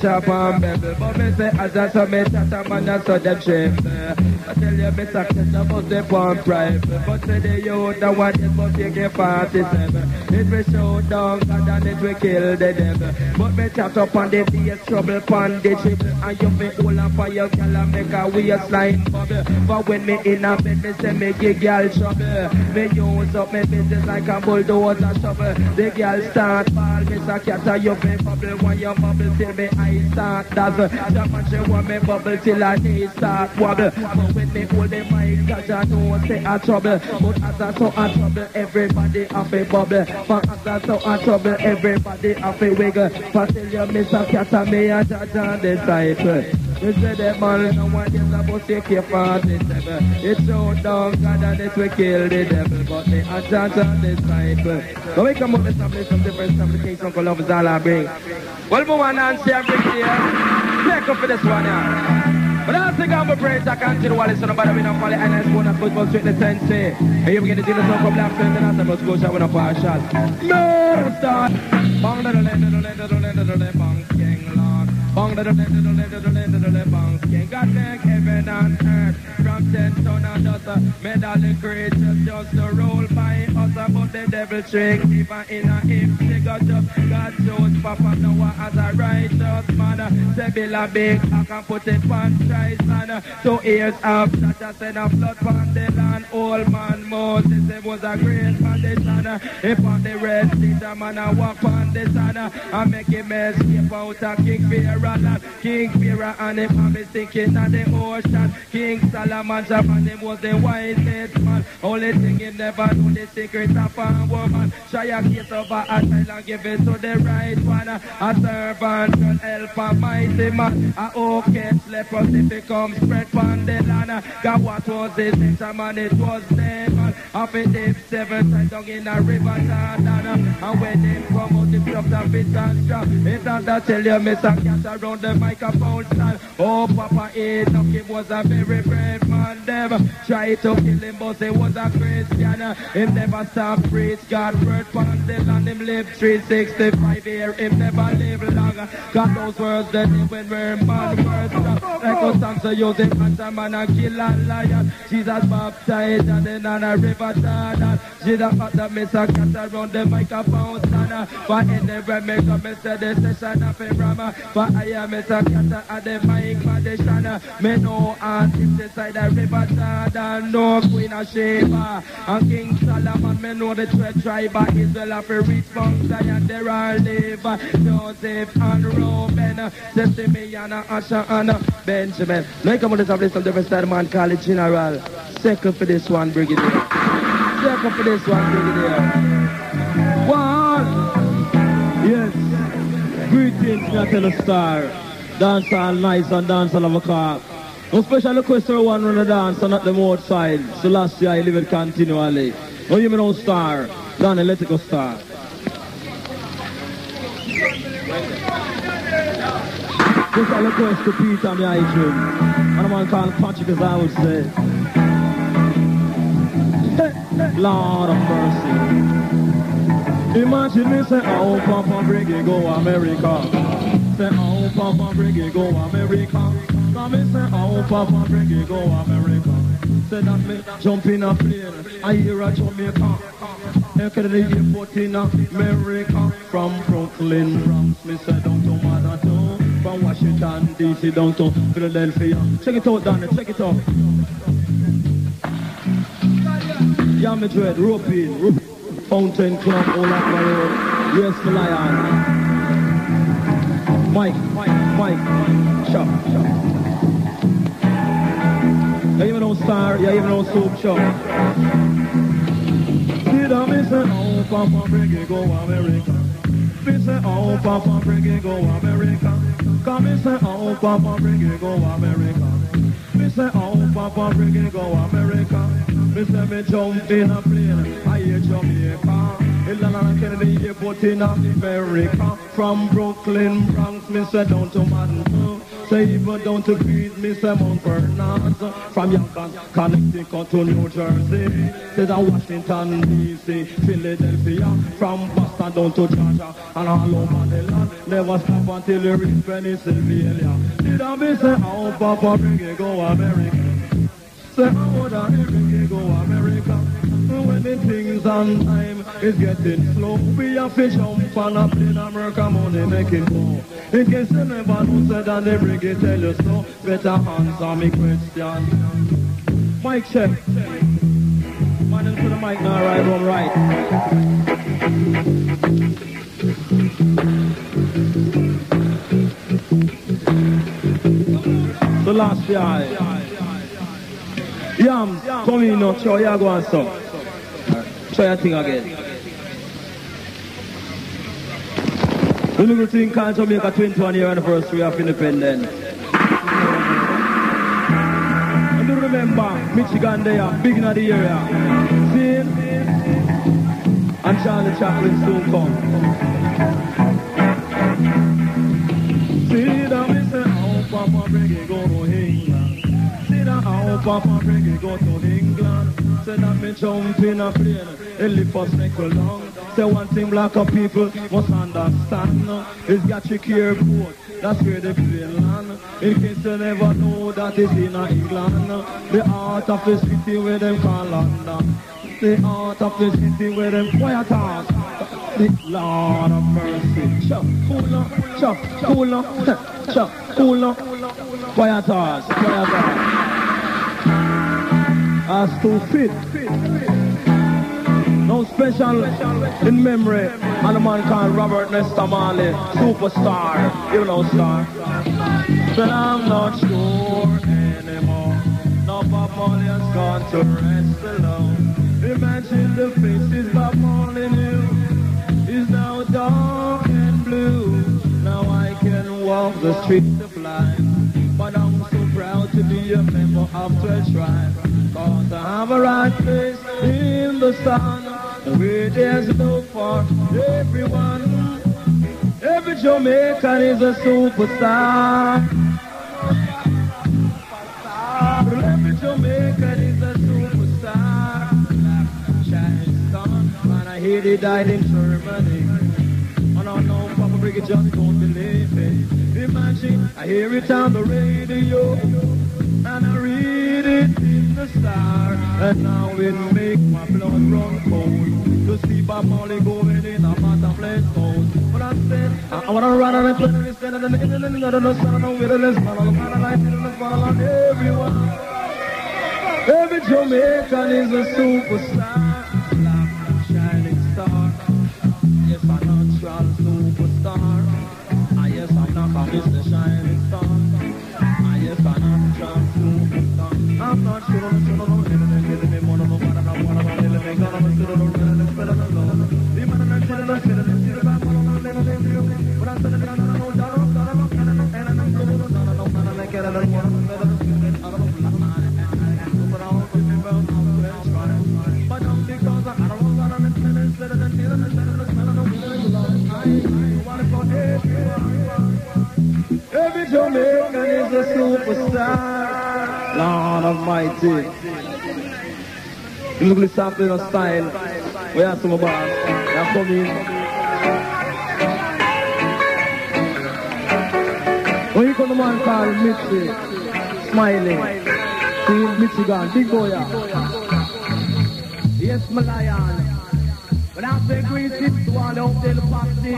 D: But me say me saw them. I tell you me. But the youth the one is but take a 47. It will show down God and it will kill the devil. But me chat up on the bass trouble pon the dribble. And you me hold up for your and make a waistline bubble. But when me in a bed, me say me give girl trouble. Me use up me business like a bulldozer shovel. The girl start ball, me say cat you me bubble. When you bubble till me eyes start dazzle. Someone she want me bubble till her knees start wobble. But when me hold the mic, cause I know say a trouble. But as I saw a trouble, everybody have a bubble. But as I saw a trouble, everybody have a wiggle. But tell you, Mr. Cat, me a judge and disciple. We say that man, no one is about to take 47. It's so down, God, and it will kill the devil. But me a judge and disciple. So we come up with some, some different stuff, the King's Uncle Love is all I bring. Well, move on and. Take up for this one, yeah. But I think I'm a praise, I can't tell what it's about. Don't call it and I spoon and football straight the. And you get the deal of from left and then after most shot with a partial. No, start. Bang, da, da, bang, lord. Bang, bang. God make heaven and earth from ten ton and dust. Medal creatures just to roll by us. But the the devil trick. Even in a him, got up. God chose Papa Noah as a righteous man. Say Bill a big, I can put it on man. Two years after, just said a flood on the land. Old man Moses, it was a great condition. If on the red sea, the man a walk on the sun. I make him escape out of King Pharaoh. land. King Pharaoh and him have me sinking in the ocean. King Solomon, Japan, him was the wisest man. Only thing he never knew the secret of a woman. Try a case of a child and give it to the right one. A servant will help a mighty man. A gets leprosy becomes spread from the land. God, what was this man? It was them. Up in them seven times down in a river Jordan. And when them come out, the clubs are fit and strong. It's not that tell you, Mr. Cat around the microphone stand. Oh, Papa Enoch, he was a very brave man. Them try to kill him, but he was a Christian. Him never stop preach God word from the land. Him live 365 years. Him never live long. God those words that he when we're words. Like a song so using a man and kill a lion. Jesus baptized and then on a river Jordan. Got the Mr. Cat around the microphone stand. For anywhere me come, me say the session of a drama. For I am Mr. Cat at the mic condition. Me know and if the river Jordan. No Queen of Sheba. And King Solomon, me know the twelve tribe Israel have reach Mount There are live Joseph and Reuben. Simeon and Asher and Benjamin. Now come on, this on the rest of the man call it General. Second for this one, Brigadier. Second for this one, Brigadier. One.
A: Yes. Greetings, a star. Dance all nice and dance all of a car. No special request for one on the dance and not the outside. So last year I live it continually. Oh, you me no star. Danny, let it go star. Just a request to Peter, me iTunes. And a man called Patrick, as I would say. Lord of mercy. Imagine me say, oh, Papa, bring it, go America. Say, oh, Papa, bring it, go America. Come me say, oh, Papa, bring it, go America. Say that me jump in a plane, I hear a Jamaica. Kennedy airport in America. From Brooklyn, me say Manhattan. From Washington, D.C. down to Philadelphia. Check it out, Danny, check it out. Yeah, me dread, rope in, Fountain Club, all up my road. Yes, the lion. Mike, Mike, Mike, shop, shop. Yeah, even no star, yeah, even no soup shop. Did I miss it? Oh, Papa, it, go America. Me say, oh, Papa, it, go America. Come me say, oh, Papa, bring it, go America. Me say, oh, Papa, bring it, go America. Me say, me jump in a plane, I hear Jamaica. Ilana Kennedy airport in America. From Brooklyn, Bronx, me say, down to Manhattan. Say even down to Queens, me say Mount Vernon. From Yonkers, Connecticut to New Jersey. Say that Washington D.C., Philadelphia. From Boston down to Georgia and all over the land. Never stop until you reach Pennsylvania. Did I be say, oh Papa, bring it go America? Say, oh, that bring it go America? When the things on time is getting slow, we have to jump on a plane America money making more. In case you never know, say that they bring it, tell you so. Better answer me question. Mic check. Man into the mic now, right on right. The last guy. Yam, come in now, show you go and so. Try your thing again. The little thing called Jamaica 21 year anniversary of independence. And do remember, Michigan there, big in the area. See? And Charlie Chaplin soon come. See that we say, oh, Papa, bring it, go to England. See that, oh, Papa, bring it, go to England. Say that me jump in a plane, it live for cycle long. Say one thing black people must understand. It's got your that's where the plane land. In case you never know that it's in England. The heart of the city where them call London. the heart of the city where them quiet house. The Lord of mercy. Chuck, cool up, chuck, cool up, chuck, cool up. Quiet house, quiet house. As to fit. No special in memory and a man called Robert Nesta Marley, superstar, you know star. But I'm not sure anymore. No Bob Marley has gone to rest alone. Imagine the faces Bob Marley knew is now dark and blue. Now I can walk the streets of life, but I'm so proud to be a member of 12 tribe. Cause I have a right place in the sun, where there's no for everyone. Every Jamaican is a superstar. Every Jamaican is a superstar. And I hear they died in Germany. And I know Papa Briggy just don't believe it. Imagine, I hear it on the radio, and I read it in the star, and now it make my blood run cold to see Bob Marley going in a butterfly mode. But I said, I, wanna run and play this kind of the nigga, and the son of list, man, I'm gonna like and follow on everyone. Every Jamaican is a superstar, Every Jamaican is a superstar. Lord Almighty. You look something of style. We have some about. Now come in. When you come to man called Mitzi, smiling, see Michigan, big boy. Yes, Malayan. But I say greetings to all the hotel party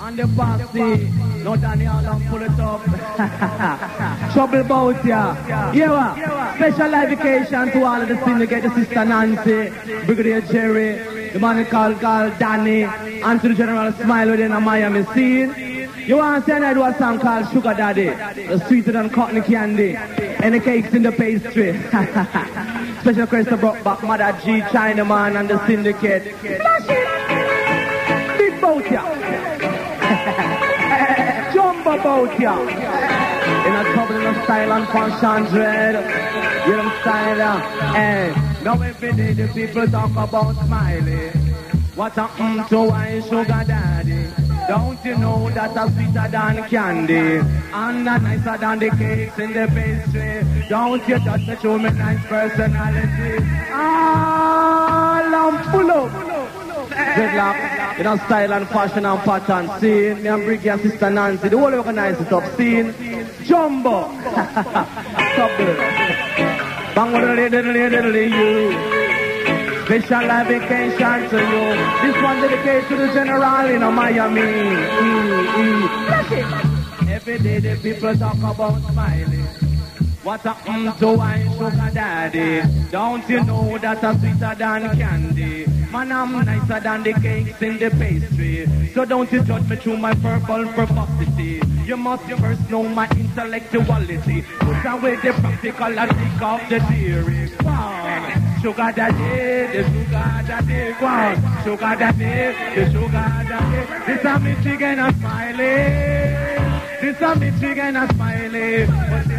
A: and the party. No Daniel, don't pull it up. Trouble ya. Yeah, what? Special dedication to all of the syndicate, the sister Nancy, Brigadier Jerry, the man called, called Danny, and to the General Smile within a Miami scene. You want to I do a song called Sugar Daddy, the sweeter than cotton candy, and the cakes in the pastry. Special request to Bruk Back, Mother G, Chinaman, and the syndicate. Big boat ya! Jumbo boat ya! In a trouble in a style and fashion dread. You know style ya? Hey, now every day the people talk about Smiley. What mm to wine sugar daddy. Don't you know that a sweeter than candy and a nicer than the cakes in the pastry? Don't you touch me, show me nice personality. Ah, I'm full of dreadlock. You know, style and fashion and pattern. See, me and Briggy and Sister Nancy, the whole organize it up. Scene, Jumbo. Bang, diddly, diddly, diddly, you. Special dedication to you. This one dedicated to the general in Miami. Mm, mm. Every day the people talk about smiling. What a mm to wine sugar daddy. Don't you know that I'm sweeter than candy? Man, I'm nicer than the cakes in the pastry. So don't you judge me through my verbal verbosity. You must first know my intellectuality. Put away the practical and take off the theory. Wow. Sugar daddy, the sugar daddy, wow. Sugar daddy, the sugar daddy. This a Michigan a smiley. This a Michigan a smiley.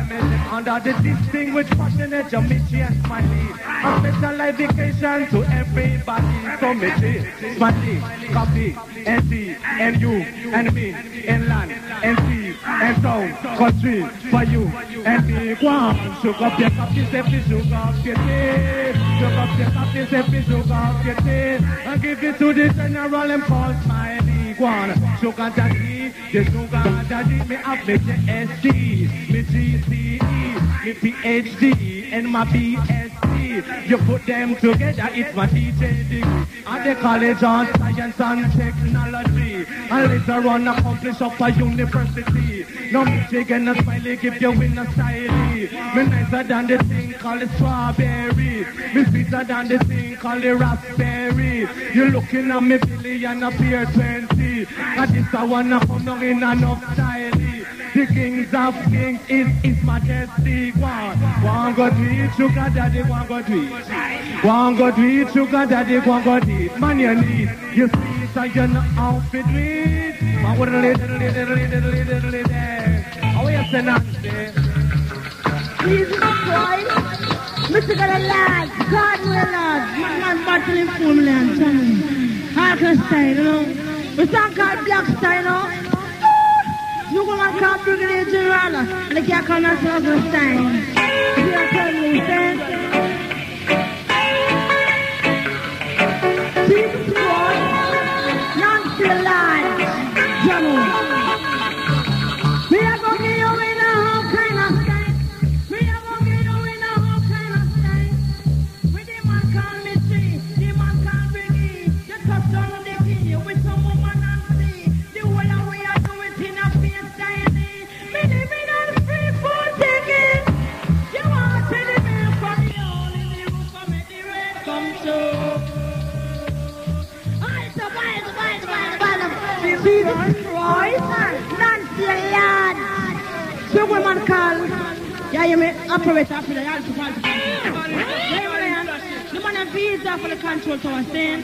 A: Under the distinguished passionate Jamichi and smiley. A special dedication to everybody. So Michi, smiley, copy, NC, and you, and me, and land, and sea, and sound, country, for you, and me. One, sugar, up this every sugar, it. Sugar, up this every sugar, it. And give it to the general and Paul Smiley. One, sugar daddy, the sugar daddy, me have me JSC, me GCE, me PhD, and my BSc.
C: You put them together, it's my teaching degree. At the College of Science and Technology. And later on accomplish up a university. No Michigan, a smiley, give you win a style. Me nicer than the thing called strawberry. Me sweeter than the thing called raspberry. You looking at me billion appear twenty. And this I wanna come down in enough style. The kings of kings is his majesty. One, one go to eat sugar daddy, one go to eat. One go to eat sugar daddy, one go to eat. Man you need, you see so you know how to do it. Man what a little, little, little, little, little, little. How you say Nancy?
B: Jesus Christ. Mr. God alive. God will. Man, in full land. Hardcore style, you know. We talk called black style, you know. You go and call Brigadier General. And they can't style. You are telling Jesus Christ. Nancy alive. General. Yeah, you may operate the yard to fall to The man have visa for the control tower, saying,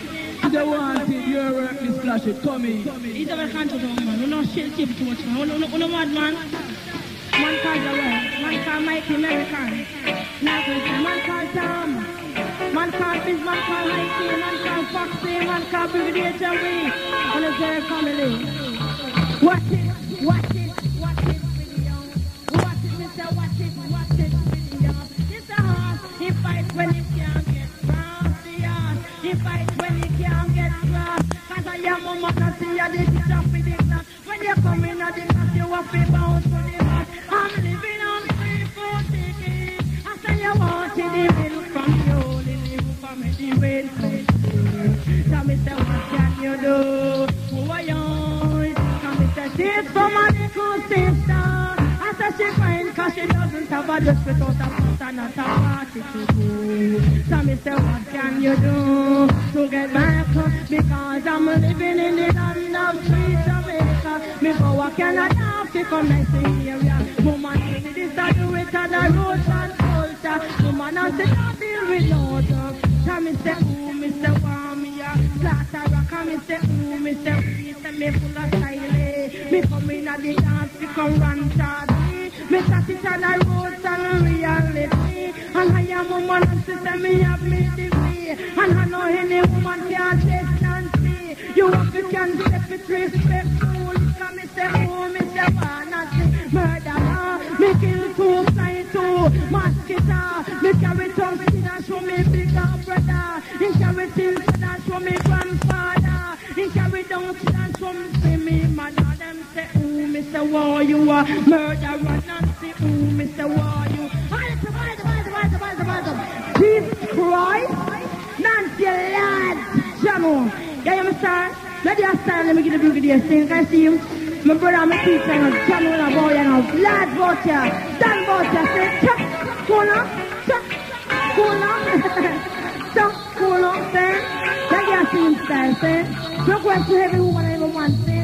A: They wanted your work, this flash it, come in.
B: he's over the control tower, man. We keep too much, man. We no mad, man. Man called Joel, man called Mikey American. Man called Tom. Man called Biz, man called Mikey, man called Foxy, man called Brigadier Jerry. And their family. Watch it, have a dress without a pants and a party to do. Tell me, say, what can you do to get back? Because I'm living in the land of sweet Jamaica. Me go a Canada to come and see area. Woman, need this I do it on the road and culture. Woman, I say, don't deal with no drugs. Tell me, say, ooh, me say, want me a slaughter rock. Me say, ooh, me say, we say, me full of style. Me come in at the dance, me come run charge. Me touch it on the road and reality. And I am a woman and sister, me have me degree. And I know any woman can taste and see. You have to can step it respectful. Come me say, oh, me say, see murderer. Me kill two, fly two. Me carry tongue skin and show me bigger brother. He carry things and show me grandfather. He carry down and show me mother. Them say, ooh, me say, wow, you are murderer. Jamo. Yeah, you understand? Let you stand, let me get the brigadier sing. Can I see him? My brother, my teacher, you know, Jamo, and a boy, you know, lad, bout ya. Dan, bout ya. Say, chuck, cool on, chuck, cool on. chuck, cool on, say. Let you see him say. Request to every woman say.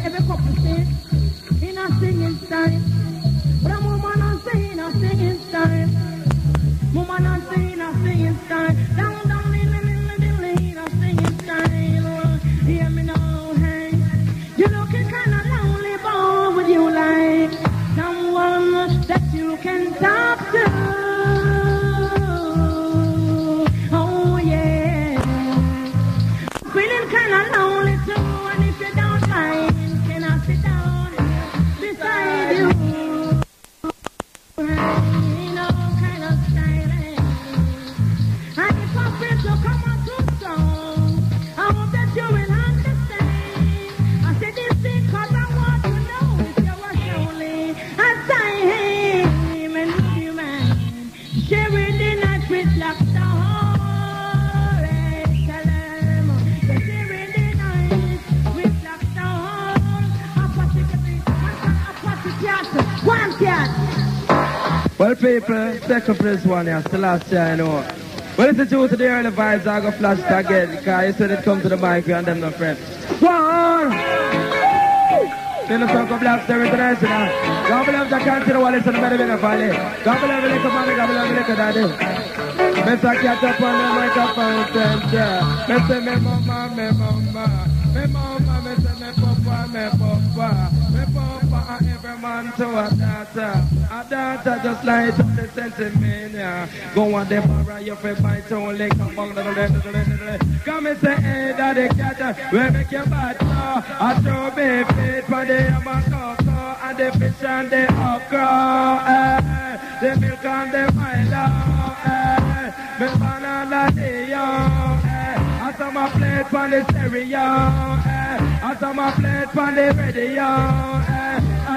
D: People, second this one, yeah, still last year, I know. Well, listen to to the early vibes, I go flash again, because you said it come to the mic, and them no friends. One! Then the song of Black Star International. God believe the country, while it's in the better a valley. God believe the little mommy, God believe the little daddy. Mr. Cat up on the microphone, center. Mr. Me mama, me mama. Me mama, me say me papa, me papa. And man to a daughter. A daughter just up the sentimania. Go on the bar, you fi bite only come on the Come and say, hey, daddy cat, we make your bad. I throw me feet for the amacoco and the fish and the okra. Eh, the milk and the Milo. Eh, me banana dio. Eh, I saw my plate for the stereo. I saw my plate for the radio.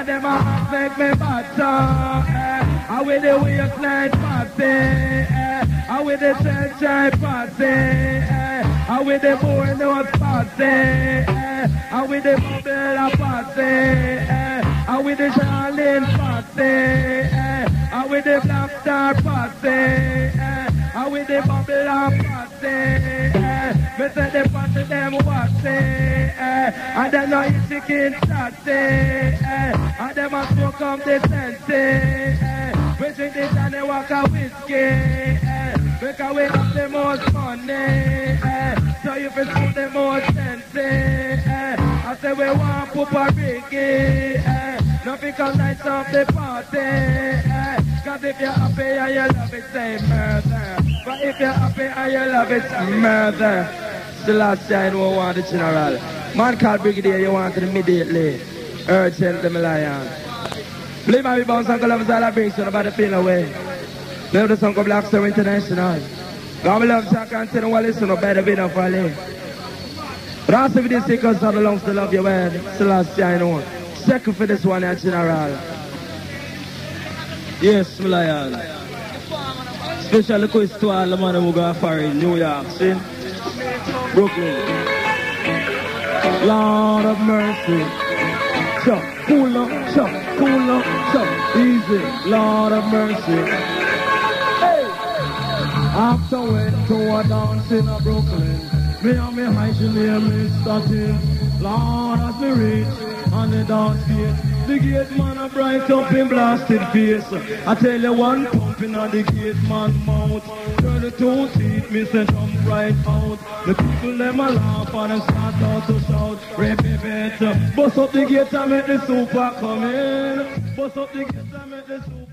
D: Them a make me butter. Eh, I with the waistline party. Eh, I with the sunshine party. Eh, I with the boy nose party. Eh, I with the bubble party. Eh, I with the Charlene party. Eh, I with the black star party. Eh, I with the bubble party. Eh, me say the party them watch eh, and then know you chicken satty. Eh, and them a smoke up the sense. Eh, we drink this and they walk a whiskey. Eh, because we have the most money. Eh, so you can spend the most sense. Eh, I say we want Papa Ricky. Eh, not because nights of the party. Eh, Cause if you're happy and you love it, say murder. But if you're happy and you love it, murder. The last time we want the general. Man called Brigadier, you want it immediately. Urgent the lion. Believe my bounce and love celebration about the feel away. Love the song of Black Star International. God love Jack and tell them listen up by the video for Ali. But also for this because of the lungs to love your word. Celestia, I know. Second for this one, General.
A: Yes, my lion. Special request to all the man who go far in New York, see? Brooklyn. Lord of mercy. Chuck, cool up, chuck, cool up, chuck, easy. Lord of mercy. Hey! After went to a dance in Brooklyn. Me and me high name me starting. Lord as we reach on the gate. The gate man a bright up in blasted face. I tell you one pumping on the gate man mouth. Turn the two teeth, me say jump right out. The people them a laugh and them start out to shout. Me better. Bust up the gate and make the super come in. Bust up the gate and make the super